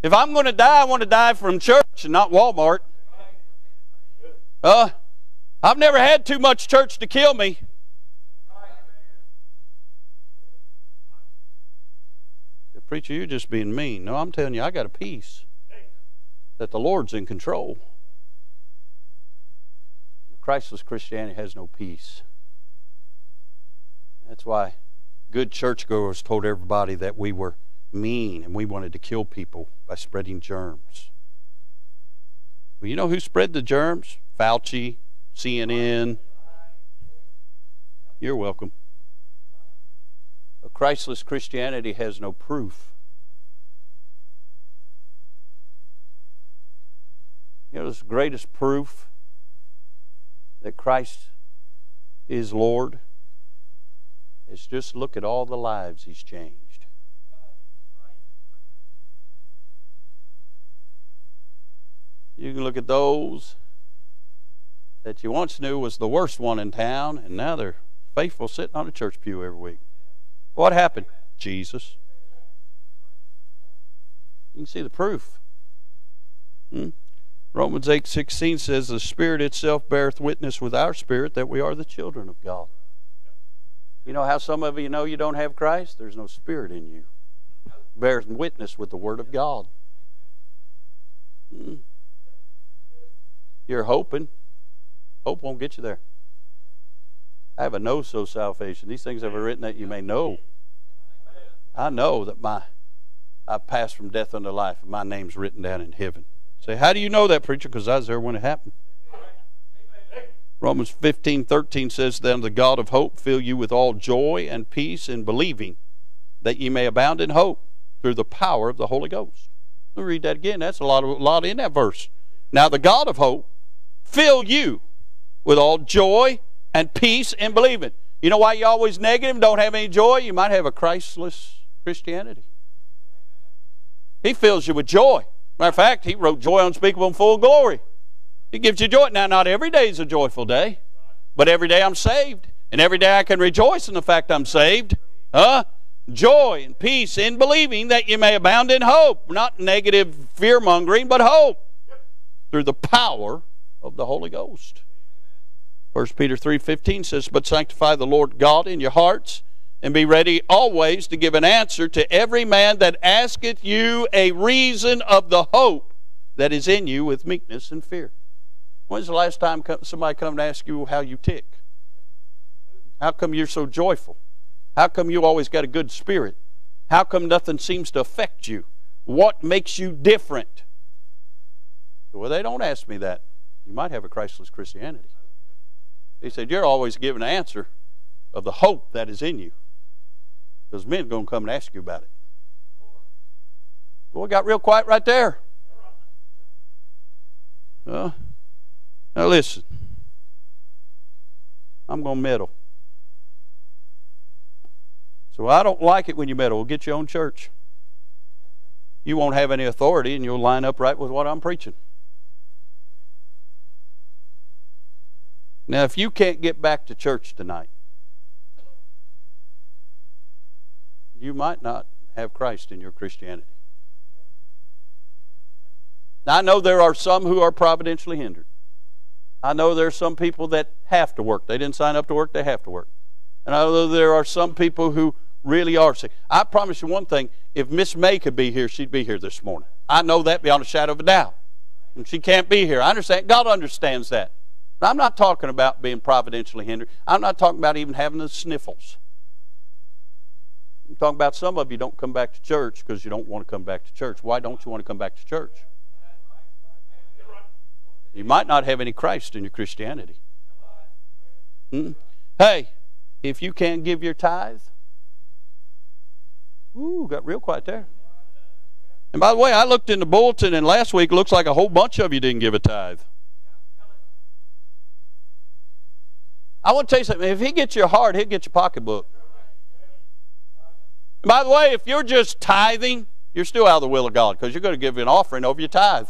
If I'm going to die, I want to die from church and not Walmart. Uh, I've never had too much church to kill me. The preacher, you're just being mean. No, I'm telling you, I got a peace that the Lord's in control. Christless Christianity has no peace. That's why good churchgoers told everybody that we were mean and we wanted to kill people by spreading germs. Well, you know who spread the germs? Fauci, CNN. You're welcome. Christless Christianity has no proof. You know, the greatest proof that Christ is Lord is just look at all the lives He's changed. You can look at those that you once knew was the worst one in town, and now they're faithful sitting on a church pew every week. What happened? Jesus. You can see the proof. Hmm? Romans 8 16 says, The Spirit itself beareth witness with our spirit that we are the children of God. You know how some of you know you don't have Christ? There's no Spirit in you. Bears witness with the Word of God. Hmm. You're hoping. Hope won't get you there. I have a know so salvation. These things have written that you may know. I know that my I passed from death unto life, and my name's written down in heaven. Say, how do you know that, preacher? Because I was there when it happened. Romans 15, 13 says, Then the God of hope fill you with all joy and peace in believing, that ye may abound in hope through the power of the Holy Ghost. Let me read that again. That's a lot, of, a lot in that verse. Now the God of hope fill you with all joy and peace in believing. You know why you always negative, don't have any joy? You might have a Christless Christianity. He fills you with joy. Matter of fact, he wrote joy unspeakable and full glory. He gives you joy. Now, not every day is a joyful day, but every day I'm saved. And every day I can rejoice in the fact I'm saved. Huh? Joy and peace in believing that you may abound in hope. Not negative fear mongering, but hope. Through the power of the Holy Ghost. 1 Peter 3:15 says, "But sanctify the Lord God in your hearts, and be ready always to give an answer to every man that asketh you a reason of the hope that is in you with meekness and fear." When's the last time somebody come and ask you how you tick? How come you're so joyful? How come you always got a good spirit? How come nothing seems to affect you? What makes you different? Well, they don't ask me that you might have a Christless Christianity. He said, You're always giving an answer of the hope that is in you. Because men are going to come and ask you about it. Boy, got real quiet right there. Well, now listen. I'm going to meddle. So I don't like it when you meddle. We'll get your own church. You won't have any authority and you'll line up right with what I'm preaching. Now, if you can't get back to church tonight, you might not have Christ in your Christianity. Now, I know there are some who are providentially hindered. I know there are some people that have to work. They didn't sign up to work, they have to work. And I know there are some people who really are sick. I promise you one thing if Miss May could be here, she'd be here this morning. I know that beyond a shadow of a doubt. And she can't be here. I understand. God understands that. I'm not talking about being providentially hindered. I'm not talking about even having the sniffles. I'm talking about some of you don't come back to church because you don't want to come back to church. Why don't you want to come back to church? You might not have any Christ in your Christianity. Hmm? Hey, if you can't give your tithe, ooh, got real quiet there. And by the way, I looked in the bulletin, and last week looks like a whole bunch of you didn't give a tithe. I want to tell you something. If he gets your heart, he'll get your pocketbook. And by the way, if you're just tithing, you're still out of the will of God because you're going to give an offering over your tithe.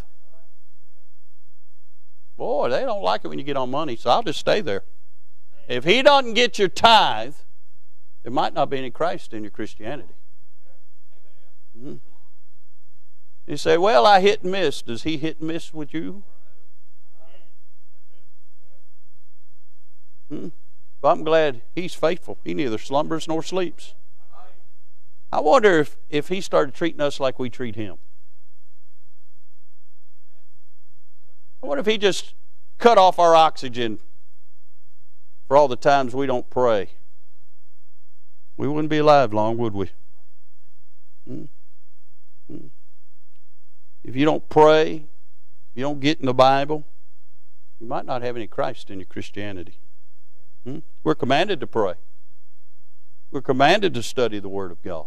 Boy, they don't like it when you get on money, so I'll just stay there. If he doesn't get your tithe, there might not be any Christ in your Christianity. Mm-hmm. You say, well, I hit and miss. Does he hit and miss with you? Hmm? But I'm glad he's faithful. He neither slumbers nor sleeps. I wonder if, if he started treating us like we treat him. I wonder if he just cut off our oxygen for all the times we don't pray. We wouldn't be alive long, would we? Hmm? Hmm. If you don't pray, you don't get in the Bible, you might not have any Christ in your Christianity. Hmm? We're commanded to pray. We're commanded to study the Word of God.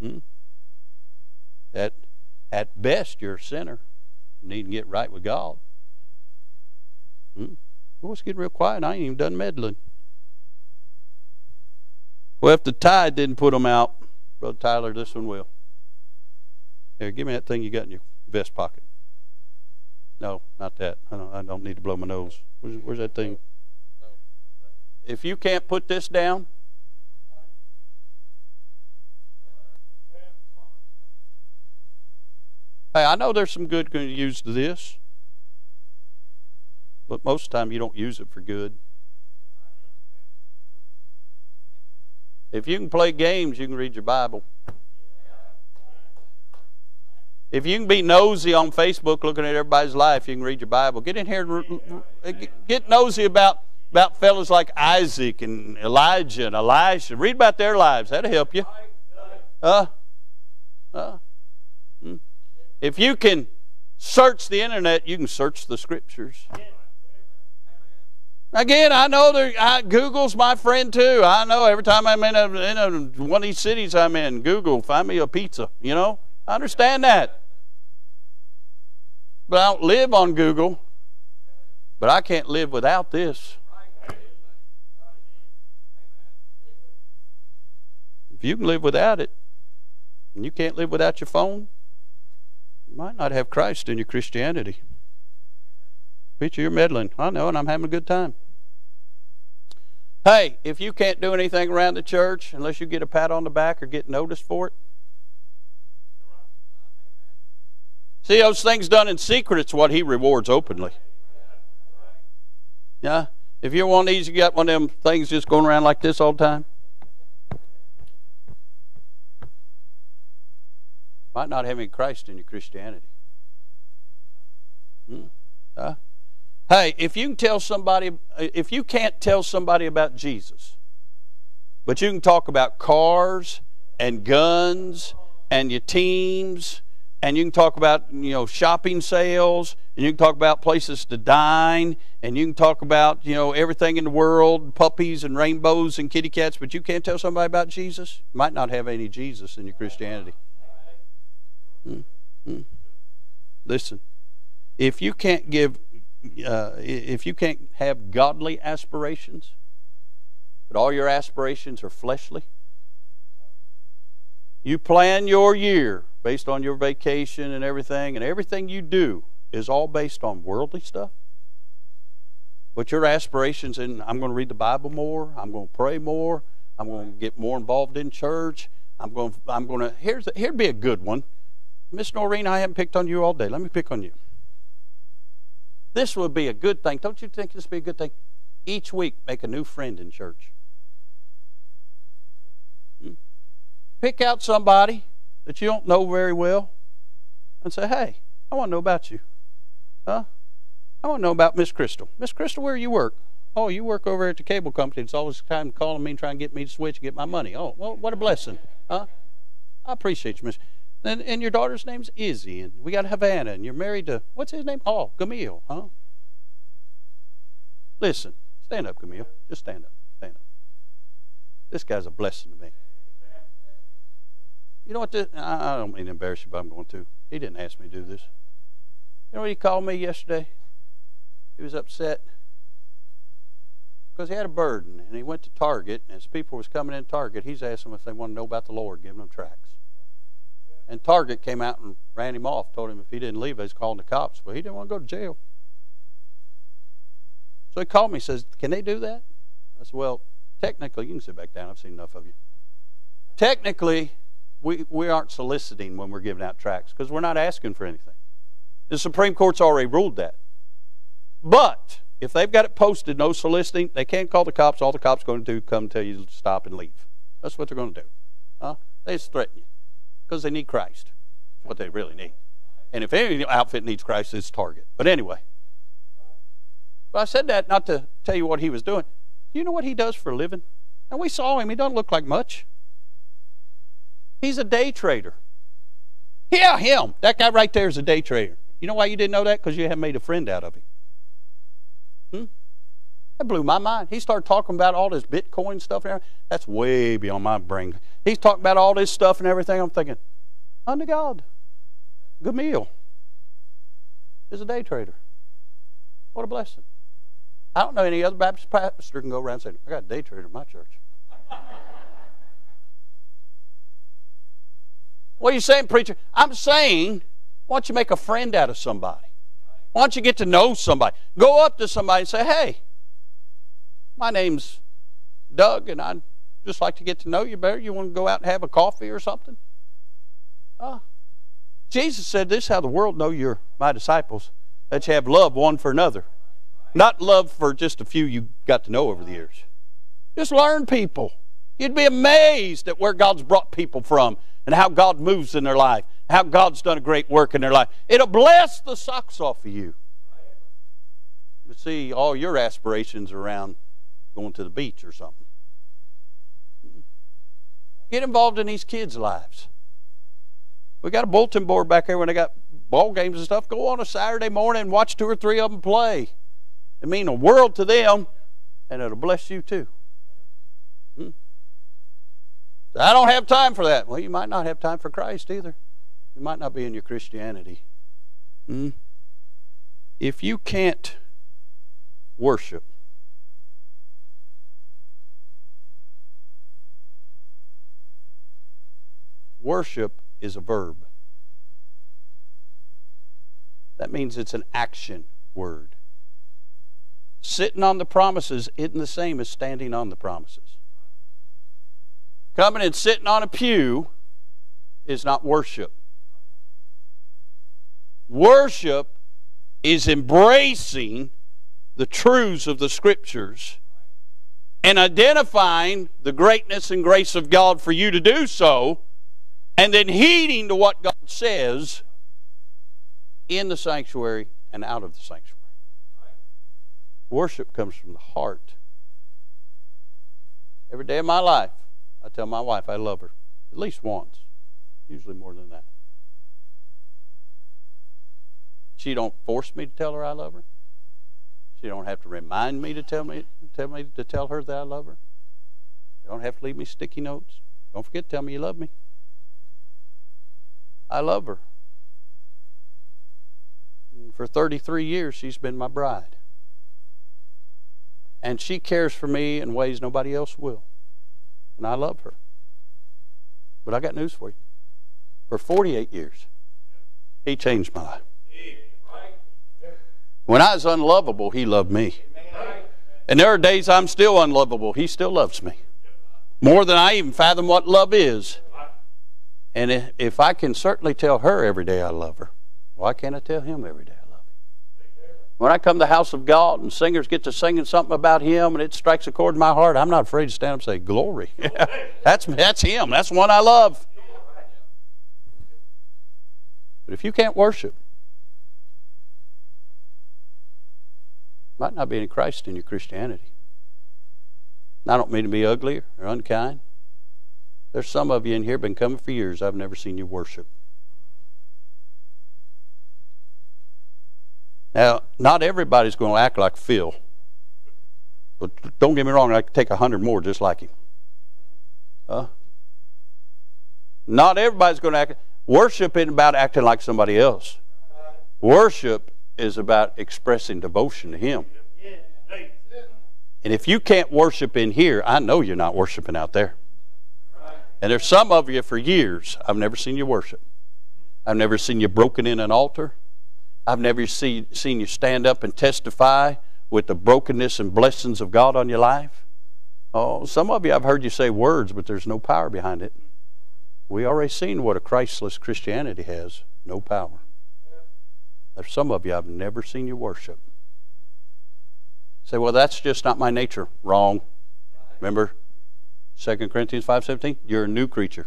Hmm? At, at best, you're a sinner. You need to get right with God. Hmm? Well, getting real quiet. I ain't even done meddling. Well, if the tide didn't put them out, Brother Tyler, this one will. Here, give me that thing you got in your vest pocket. No, not that. I don't, I don't need to blow my nose. Where's, where's that thing? If you can't put this down, Hey, I know there's some good going to use to this, but most of the time you don't use it for good. If you can play games, you can read your Bible. If you can be nosy on Facebook looking at everybody's life, you can read your Bible. Get in here and get nosy about, about fellows like Isaac and Elijah and Elisha. Read about their lives. That'll help you. Uh, uh. If you can search the internet, you can search the scriptures. Again, I know there, I, Google's my friend too. I know every time I'm in, a, in a, one of these cities I'm in, Google, find me a pizza. You know, I understand that. But I don't live on Google. But I can't live without this. If you can live without it, and you can't live without your phone, you might not have Christ in your Christianity. Preacher, you're meddling. I know, and I'm having a good time. Hey, if you can't do anything around the church unless you get a pat on the back or get noticed for it, see those things done in secret. It's what He rewards openly. Yeah, if you're one of these, you got one of them things just going around like this all the time. Might not have any Christ in your Christianity. Hmm? Huh? Hey, if you can tell somebody, if you can't tell somebody about Jesus, but you can talk about cars and guns and your teams, and you can talk about you know shopping sales, and you can talk about places to dine, and you can talk about you know everything in the world, puppies and rainbows and kitty cats, but you can't tell somebody about Jesus. You might not have any Jesus in your Christianity. Mm-hmm. Listen, if you can't give, uh, if you can't have godly aspirations, but all your aspirations are fleshly, you plan your year based on your vacation and everything, and everything you do is all based on worldly stuff. But your aspirations in I'm going to read the Bible more, I'm going to pray more, I'm going to get more involved in church, I'm going. I'm going to. Here's here'd be a good one. Miss Noreen, I haven't picked on you all day. Let me pick on you. This would be a good thing. Don't you think this would be a good thing? Each week, make a new friend in church. Hmm? Pick out somebody that you don't know very well and say, hey, I want to know about you. Huh? I want to know about Miss Crystal. Miss Crystal, where you work? Oh, you work over at the cable company. It's always time calling me and trying to get me to switch and get my money. Oh, well, what a blessing. Huh? I appreciate you, Miss. And, and your daughter's name's Izzy, and we got Havana, and you're married to, what's his name? Oh, Gamil, huh? Listen, stand up, Gamil. Just stand up. Stand up. This guy's a blessing to me. You know what? This, I don't mean to embarrass you, but I'm going to. He didn't ask me to do this. You know what he called me yesterday? He was upset because he had a burden, and he went to Target, and as people was coming in Target, he's asking them if they want to know about the Lord, giving them tracts. And Target came out and ran him off, told him if he didn't leave, they was calling the cops. But he didn't want to go to jail. So he called me, says, Can they do that? I said, Well, technically, you can sit back down. I've seen enough of you. Technically, we, we aren't soliciting when we're giving out tracts because we're not asking for anything. The Supreme Court's already ruled that. But if they've got it posted, no soliciting, they can't call the cops. All the cops are going to do come tell you to stop and leave. That's what they're going to do. Huh? They just threaten you because they need Christ. What they really need. And if any outfit needs Christ, it's Target. But anyway. But I said that not to tell you what he was doing. You know what he does for a living? And we saw him. He doesn't look like much. He's a day trader. Yeah, him. That guy right there is a day trader. You know why you didn't know that? Because you haven't made a friend out of him. That blew my mind. He started talking about all this Bitcoin stuff and everything. That's way beyond my brain. He's talking about all this stuff and everything. I'm thinking, under God, good meal. is a day trader. What a blessing. I don't know any other Baptist pastor can go around saying, I got a day trader in my church. [laughs] what are you saying, preacher? I'm saying, why don't you make a friend out of somebody? Why don't you get to know somebody? Go up to somebody and say, hey, my name's Doug, and I'd just like to get to know you better. You want to go out and have a coffee or something? Uh, Jesus said, This is how the world know you're my disciples, that you have love one for another. Not love for just a few you got to know over the years. Just learn people. You'd be amazed at where God's brought people from and how God moves in their life, how God's done a great work in their life. It'll bless the socks off of you. But see, all your aspirations around going to the beach or something. Get involved in these kids' lives. We got a bulletin board back there when they got ball games and stuff. Go on a Saturday morning and watch two or three of them play. It mean a world to them, and it'll bless you too. Hmm. I don't have time for that. Well, you might not have time for Christ either. You might not be in your Christianity. Hmm. If you can't worship, worship is a verb. That means it's an action word. Sitting on the promises isn't the same as standing on the promises. Coming and sitting on a pew is not worship. Worship is embracing the truths of the Scriptures and identifying the greatness and grace of God for you to do so, and then heeding to what God says in the sanctuary and out of the sanctuary. Worship comes from the heart. Every day of my life, I tell my wife I love her at least once, usually more than that. She don't force me to tell her I love her. She don't have to remind me to tell me tell me to tell her that I love her. She don't have to leave me sticky notes. Don't forget to tell me you love me. I love her. And for 33 years, she's been my bride. And she cares for me in ways nobody else will. And I love her. But I got news for you. For 48 years, he changed my life. When I was unlovable, he loved me. And there are days I'm still unlovable. He still loves me. More than I even fathom what love is. And if I can certainly tell her every day I love her, why can't I tell him every day I love him? When I come to the house of God and singers get to singing something about him and it strikes a chord in my heart, I'm not afraid to stand up and say, Glory. [laughs] that's, that's him. That's one I love. But if you can't worship, might not be any Christ in your Christianity. And I don't mean to be ugly or unkind. There's some of you in here been coming for years. I've never seen you worship. Now, not everybody's going to act like Phil. But don't get me wrong, I could take a hundred more just like him. Uh, not everybody's going to act. Worship isn't about acting like somebody else. Worship is about expressing devotion to Him. And if you can't worship in here, I know you're not worshiping out there. And there's some of you for years, I've never seen you worship. I've never seen you broken in an altar. I've never see, seen you stand up and testify with the brokenness and blessings of God on your life. Oh, some of you I've heard you say words, but there's no power behind it. We already seen what a Christless Christianity has no power. There's some of you I've never seen you worship. Say, well, that's just not my nature. Wrong. Remember 2 Corinthians 5.17? You're a new creature.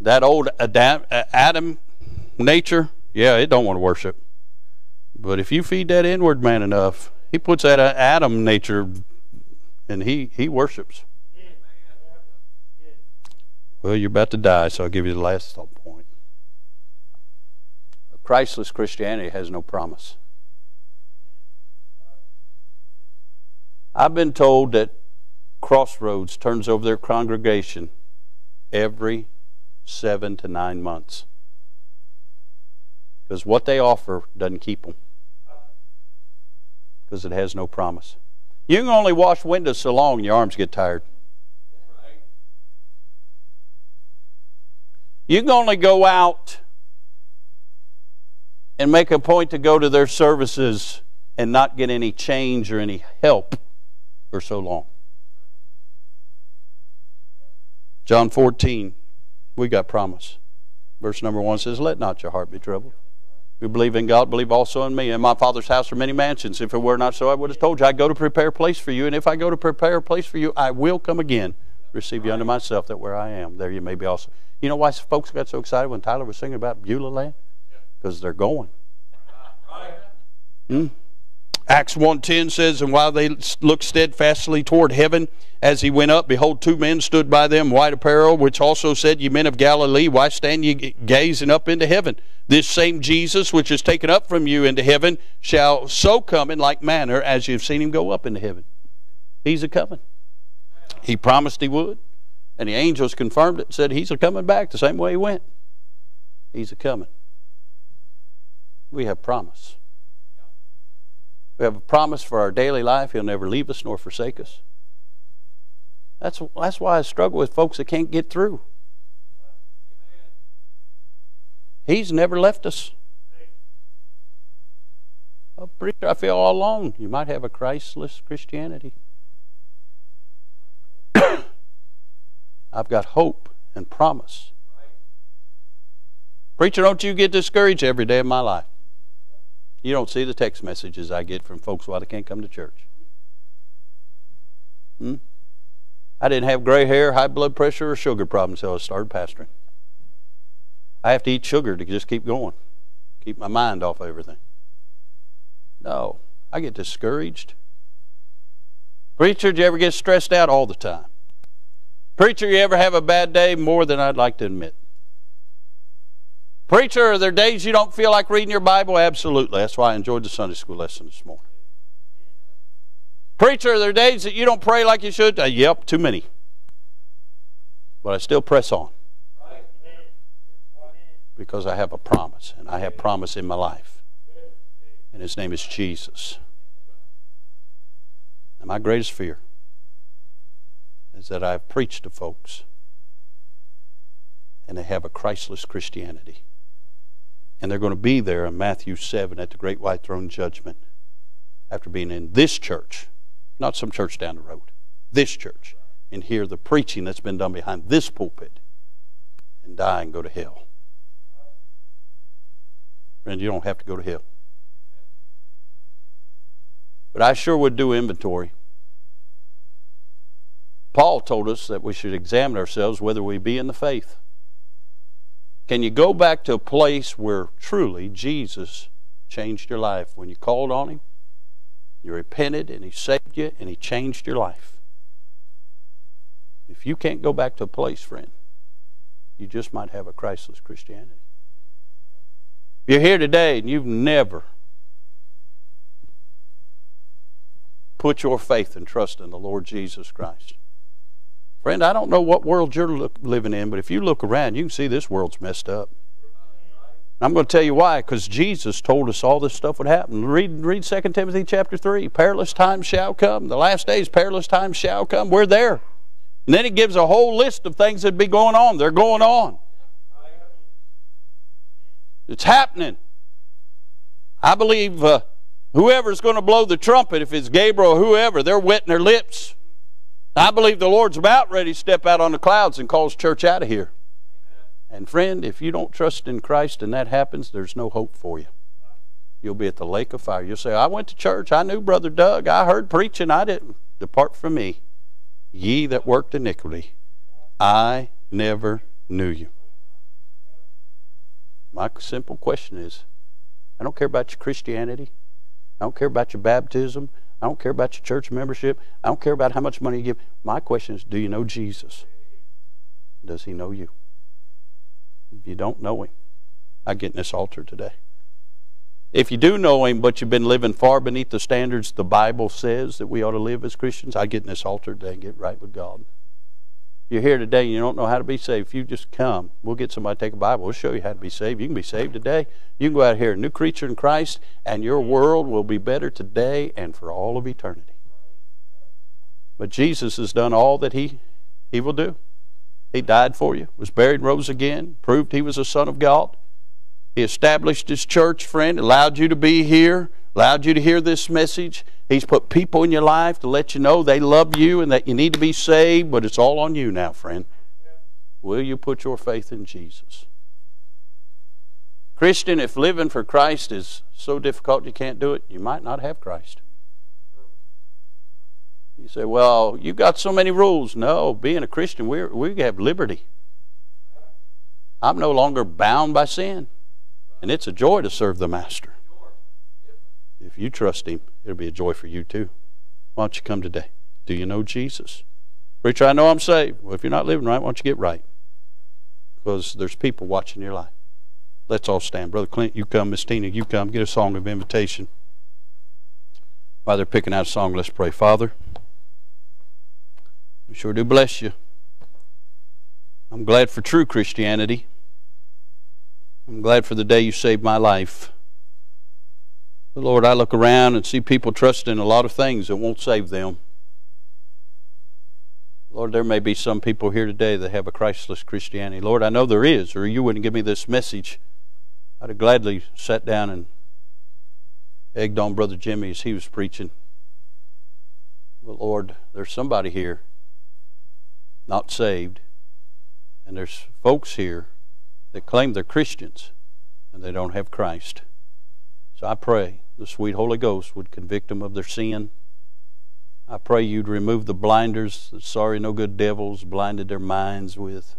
That old Adam, Adam nature, yeah, it don't want to worship. But if you feed that inward man enough, he puts that uh, Adam nature and he, he worships. Well, you're about to die, so I'll give you the last thought point. A Christless Christianity has no promise. I've been told that Crossroads turns over their congregation every seven to nine months. Because what they offer doesn't keep them. Because it has no promise. You can only wash windows so long your arms get tired. You can only go out and make a point to go to their services and not get any change or any help for so long. John 14, we got promise. Verse number 1 says, Let not your heart be troubled. You believe in God, believe also in me. In my Father's house are many mansions. If it were not so, I would have told you, I go to prepare a place for you. And if I go to prepare a place for you, I will come again, receive you unto myself, that where I am, there you may be also. You know why folks got so excited when Tyler was singing about Beulah land? Because they're going. Hmm? Acts 1.10 says, And while they looked steadfastly toward heaven as he went up, behold, two men stood by them, white apparel, which also said, Ye men of Galilee, why stand ye gazing up into heaven? This same Jesus, which is taken up from you into heaven, shall so come in like manner as you've seen him go up into heaven. He's a coming. He promised he would. And the angels confirmed it and said, He's a coming back the same way he went. He's a coming. We have promise. We have a promise for our daily life. He'll never leave us nor forsake us. That's, that's why I struggle with folks that can't get through. He's never left us. Oh, preacher, I feel all alone. You might have a Christless Christianity. [coughs] I've got hope and promise. Preacher, don't you get discouraged every day of my life. You don't see the text messages I get from folks why they can't come to church. Hmm? I didn't have gray hair, high blood pressure, or sugar problems until I started pastoring. I have to eat sugar to just keep going, keep my mind off everything. No, I get discouraged. Preacher, do you ever get stressed out all the time? Preacher, you ever have a bad day? More than I'd like to admit. Preacher, are there days you don't feel like reading your Bible? Absolutely. That's why I enjoyed the Sunday school lesson this morning. Preacher, are there days that you don't pray like you should? Uh, yep, too many. But I still press on. Because I have a promise, and I have promise in my life. And his name is Jesus. And my greatest fear is that I've preached to folks and they have a Christless Christianity. And they're going to be there in Matthew 7 at the great white throne judgment after being in this church, not some church down the road, this church, and hear the preaching that's been done behind this pulpit and die and go to hell. Friend, you don't have to go to hell. But I sure would do inventory. Paul told us that we should examine ourselves whether we be in the faith. Can you go back to a place where truly Jesus changed your life? When you called on Him, you repented, and He saved you, and He changed your life. If you can't go back to a place, friend, you just might have a Christless Christianity. If you're here today and you've never put your faith and trust in the Lord Jesus Christ, Friend, I don't know what world you're look, living in, but if you look around, you can see this world's messed up. I'm going to tell you why, because Jesus told us all this stuff would happen. Read, read 2 Timothy chapter 3. Perilous times shall come. The last days, perilous times shall come. We're there. And then he gives a whole list of things that be going on. They're going on. It's happening. I believe uh, whoever's going to blow the trumpet, if it's Gabriel or whoever, they're wetting their lips. I believe the Lord's about ready to step out on the clouds and call his church out of here. And friend, if you don't trust in Christ and that happens, there's no hope for you. You'll be at the lake of fire. You'll say, I went to church. I knew Brother Doug. I heard preaching. I didn't. Depart from me, ye that worked iniquity. I never knew you. My simple question is I don't care about your Christianity. I don't care about your baptism. I don't care about your church membership. I don't care about how much money you give. My question is do you know Jesus? Does he know you? If you don't know him, I get in this altar today. If you do know him, but you've been living far beneath the standards the Bible says that we ought to live as Christians, I get in this altar today and get right with God you're here today and you don't know how to be saved, if you just come, we'll get somebody to take a Bible. We'll show you how to be saved. You can be saved today. You can go out here, a new creature in Christ, and your world will be better today and for all of eternity. But Jesus has done all that he, he will do. He died for you, was buried, rose again, proved he was a son of God. He established his church, friend, allowed you to be here, allowed you to hear this message. He's put people in your life to let you know they love you and that you need to be saved, but it's all on you now, friend. Will you put your faith in Jesus? Christian, if living for Christ is so difficult you can't do it, you might not have Christ. You say, well, you've got so many rules. No, being a Christian, we we have liberty. I'm no longer bound by sin. And it's a joy to serve the Master. If you trust Him, it'll be a joy for you too. Why don't you come today? Do you know Jesus? Preacher, I know I'm saved. Well, if you're not living right, why don't you get right? Because there's people watching your life. Let's all stand. Brother Clint, you come. Miss Tina, you come. Get a song of invitation. While they're picking out a song, let's pray. Father, we sure do bless you. I'm glad for true Christianity. I'm glad for the day you saved my life. Lord, I look around and see people trusting in a lot of things that won't save them. Lord, there may be some people here today that have a Christless Christianity. Lord, I know there is, or you wouldn't give me this message. I'd have gladly sat down and egged on Brother Jimmy as he was preaching. But Lord, there's somebody here not saved, and there's folks here that claim they're Christians and they don't have Christ. So I pray the sweet Holy Ghost would convict them of their sin. I pray you'd remove the blinders that sorry, no good devils blinded their minds with.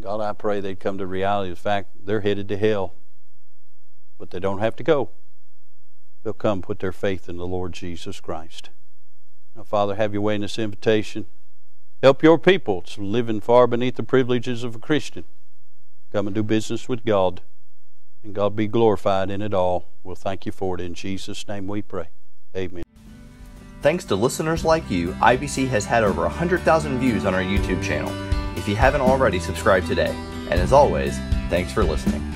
God, I pray they'd come to reality the fact they're headed to hell, but they don't have to go. They'll come put their faith in the Lord Jesus Christ. Now, Father, have your way in this invitation. Help your people to living far beneath the privileges of a Christian. Come and do business with God and God be glorified in it all. We'll thank you for it. In Jesus' name we pray. Amen. Thanks to listeners like you, IBC has had over 100,000 views on our YouTube channel. If you haven't already, subscribe today. And as always, thanks for listening.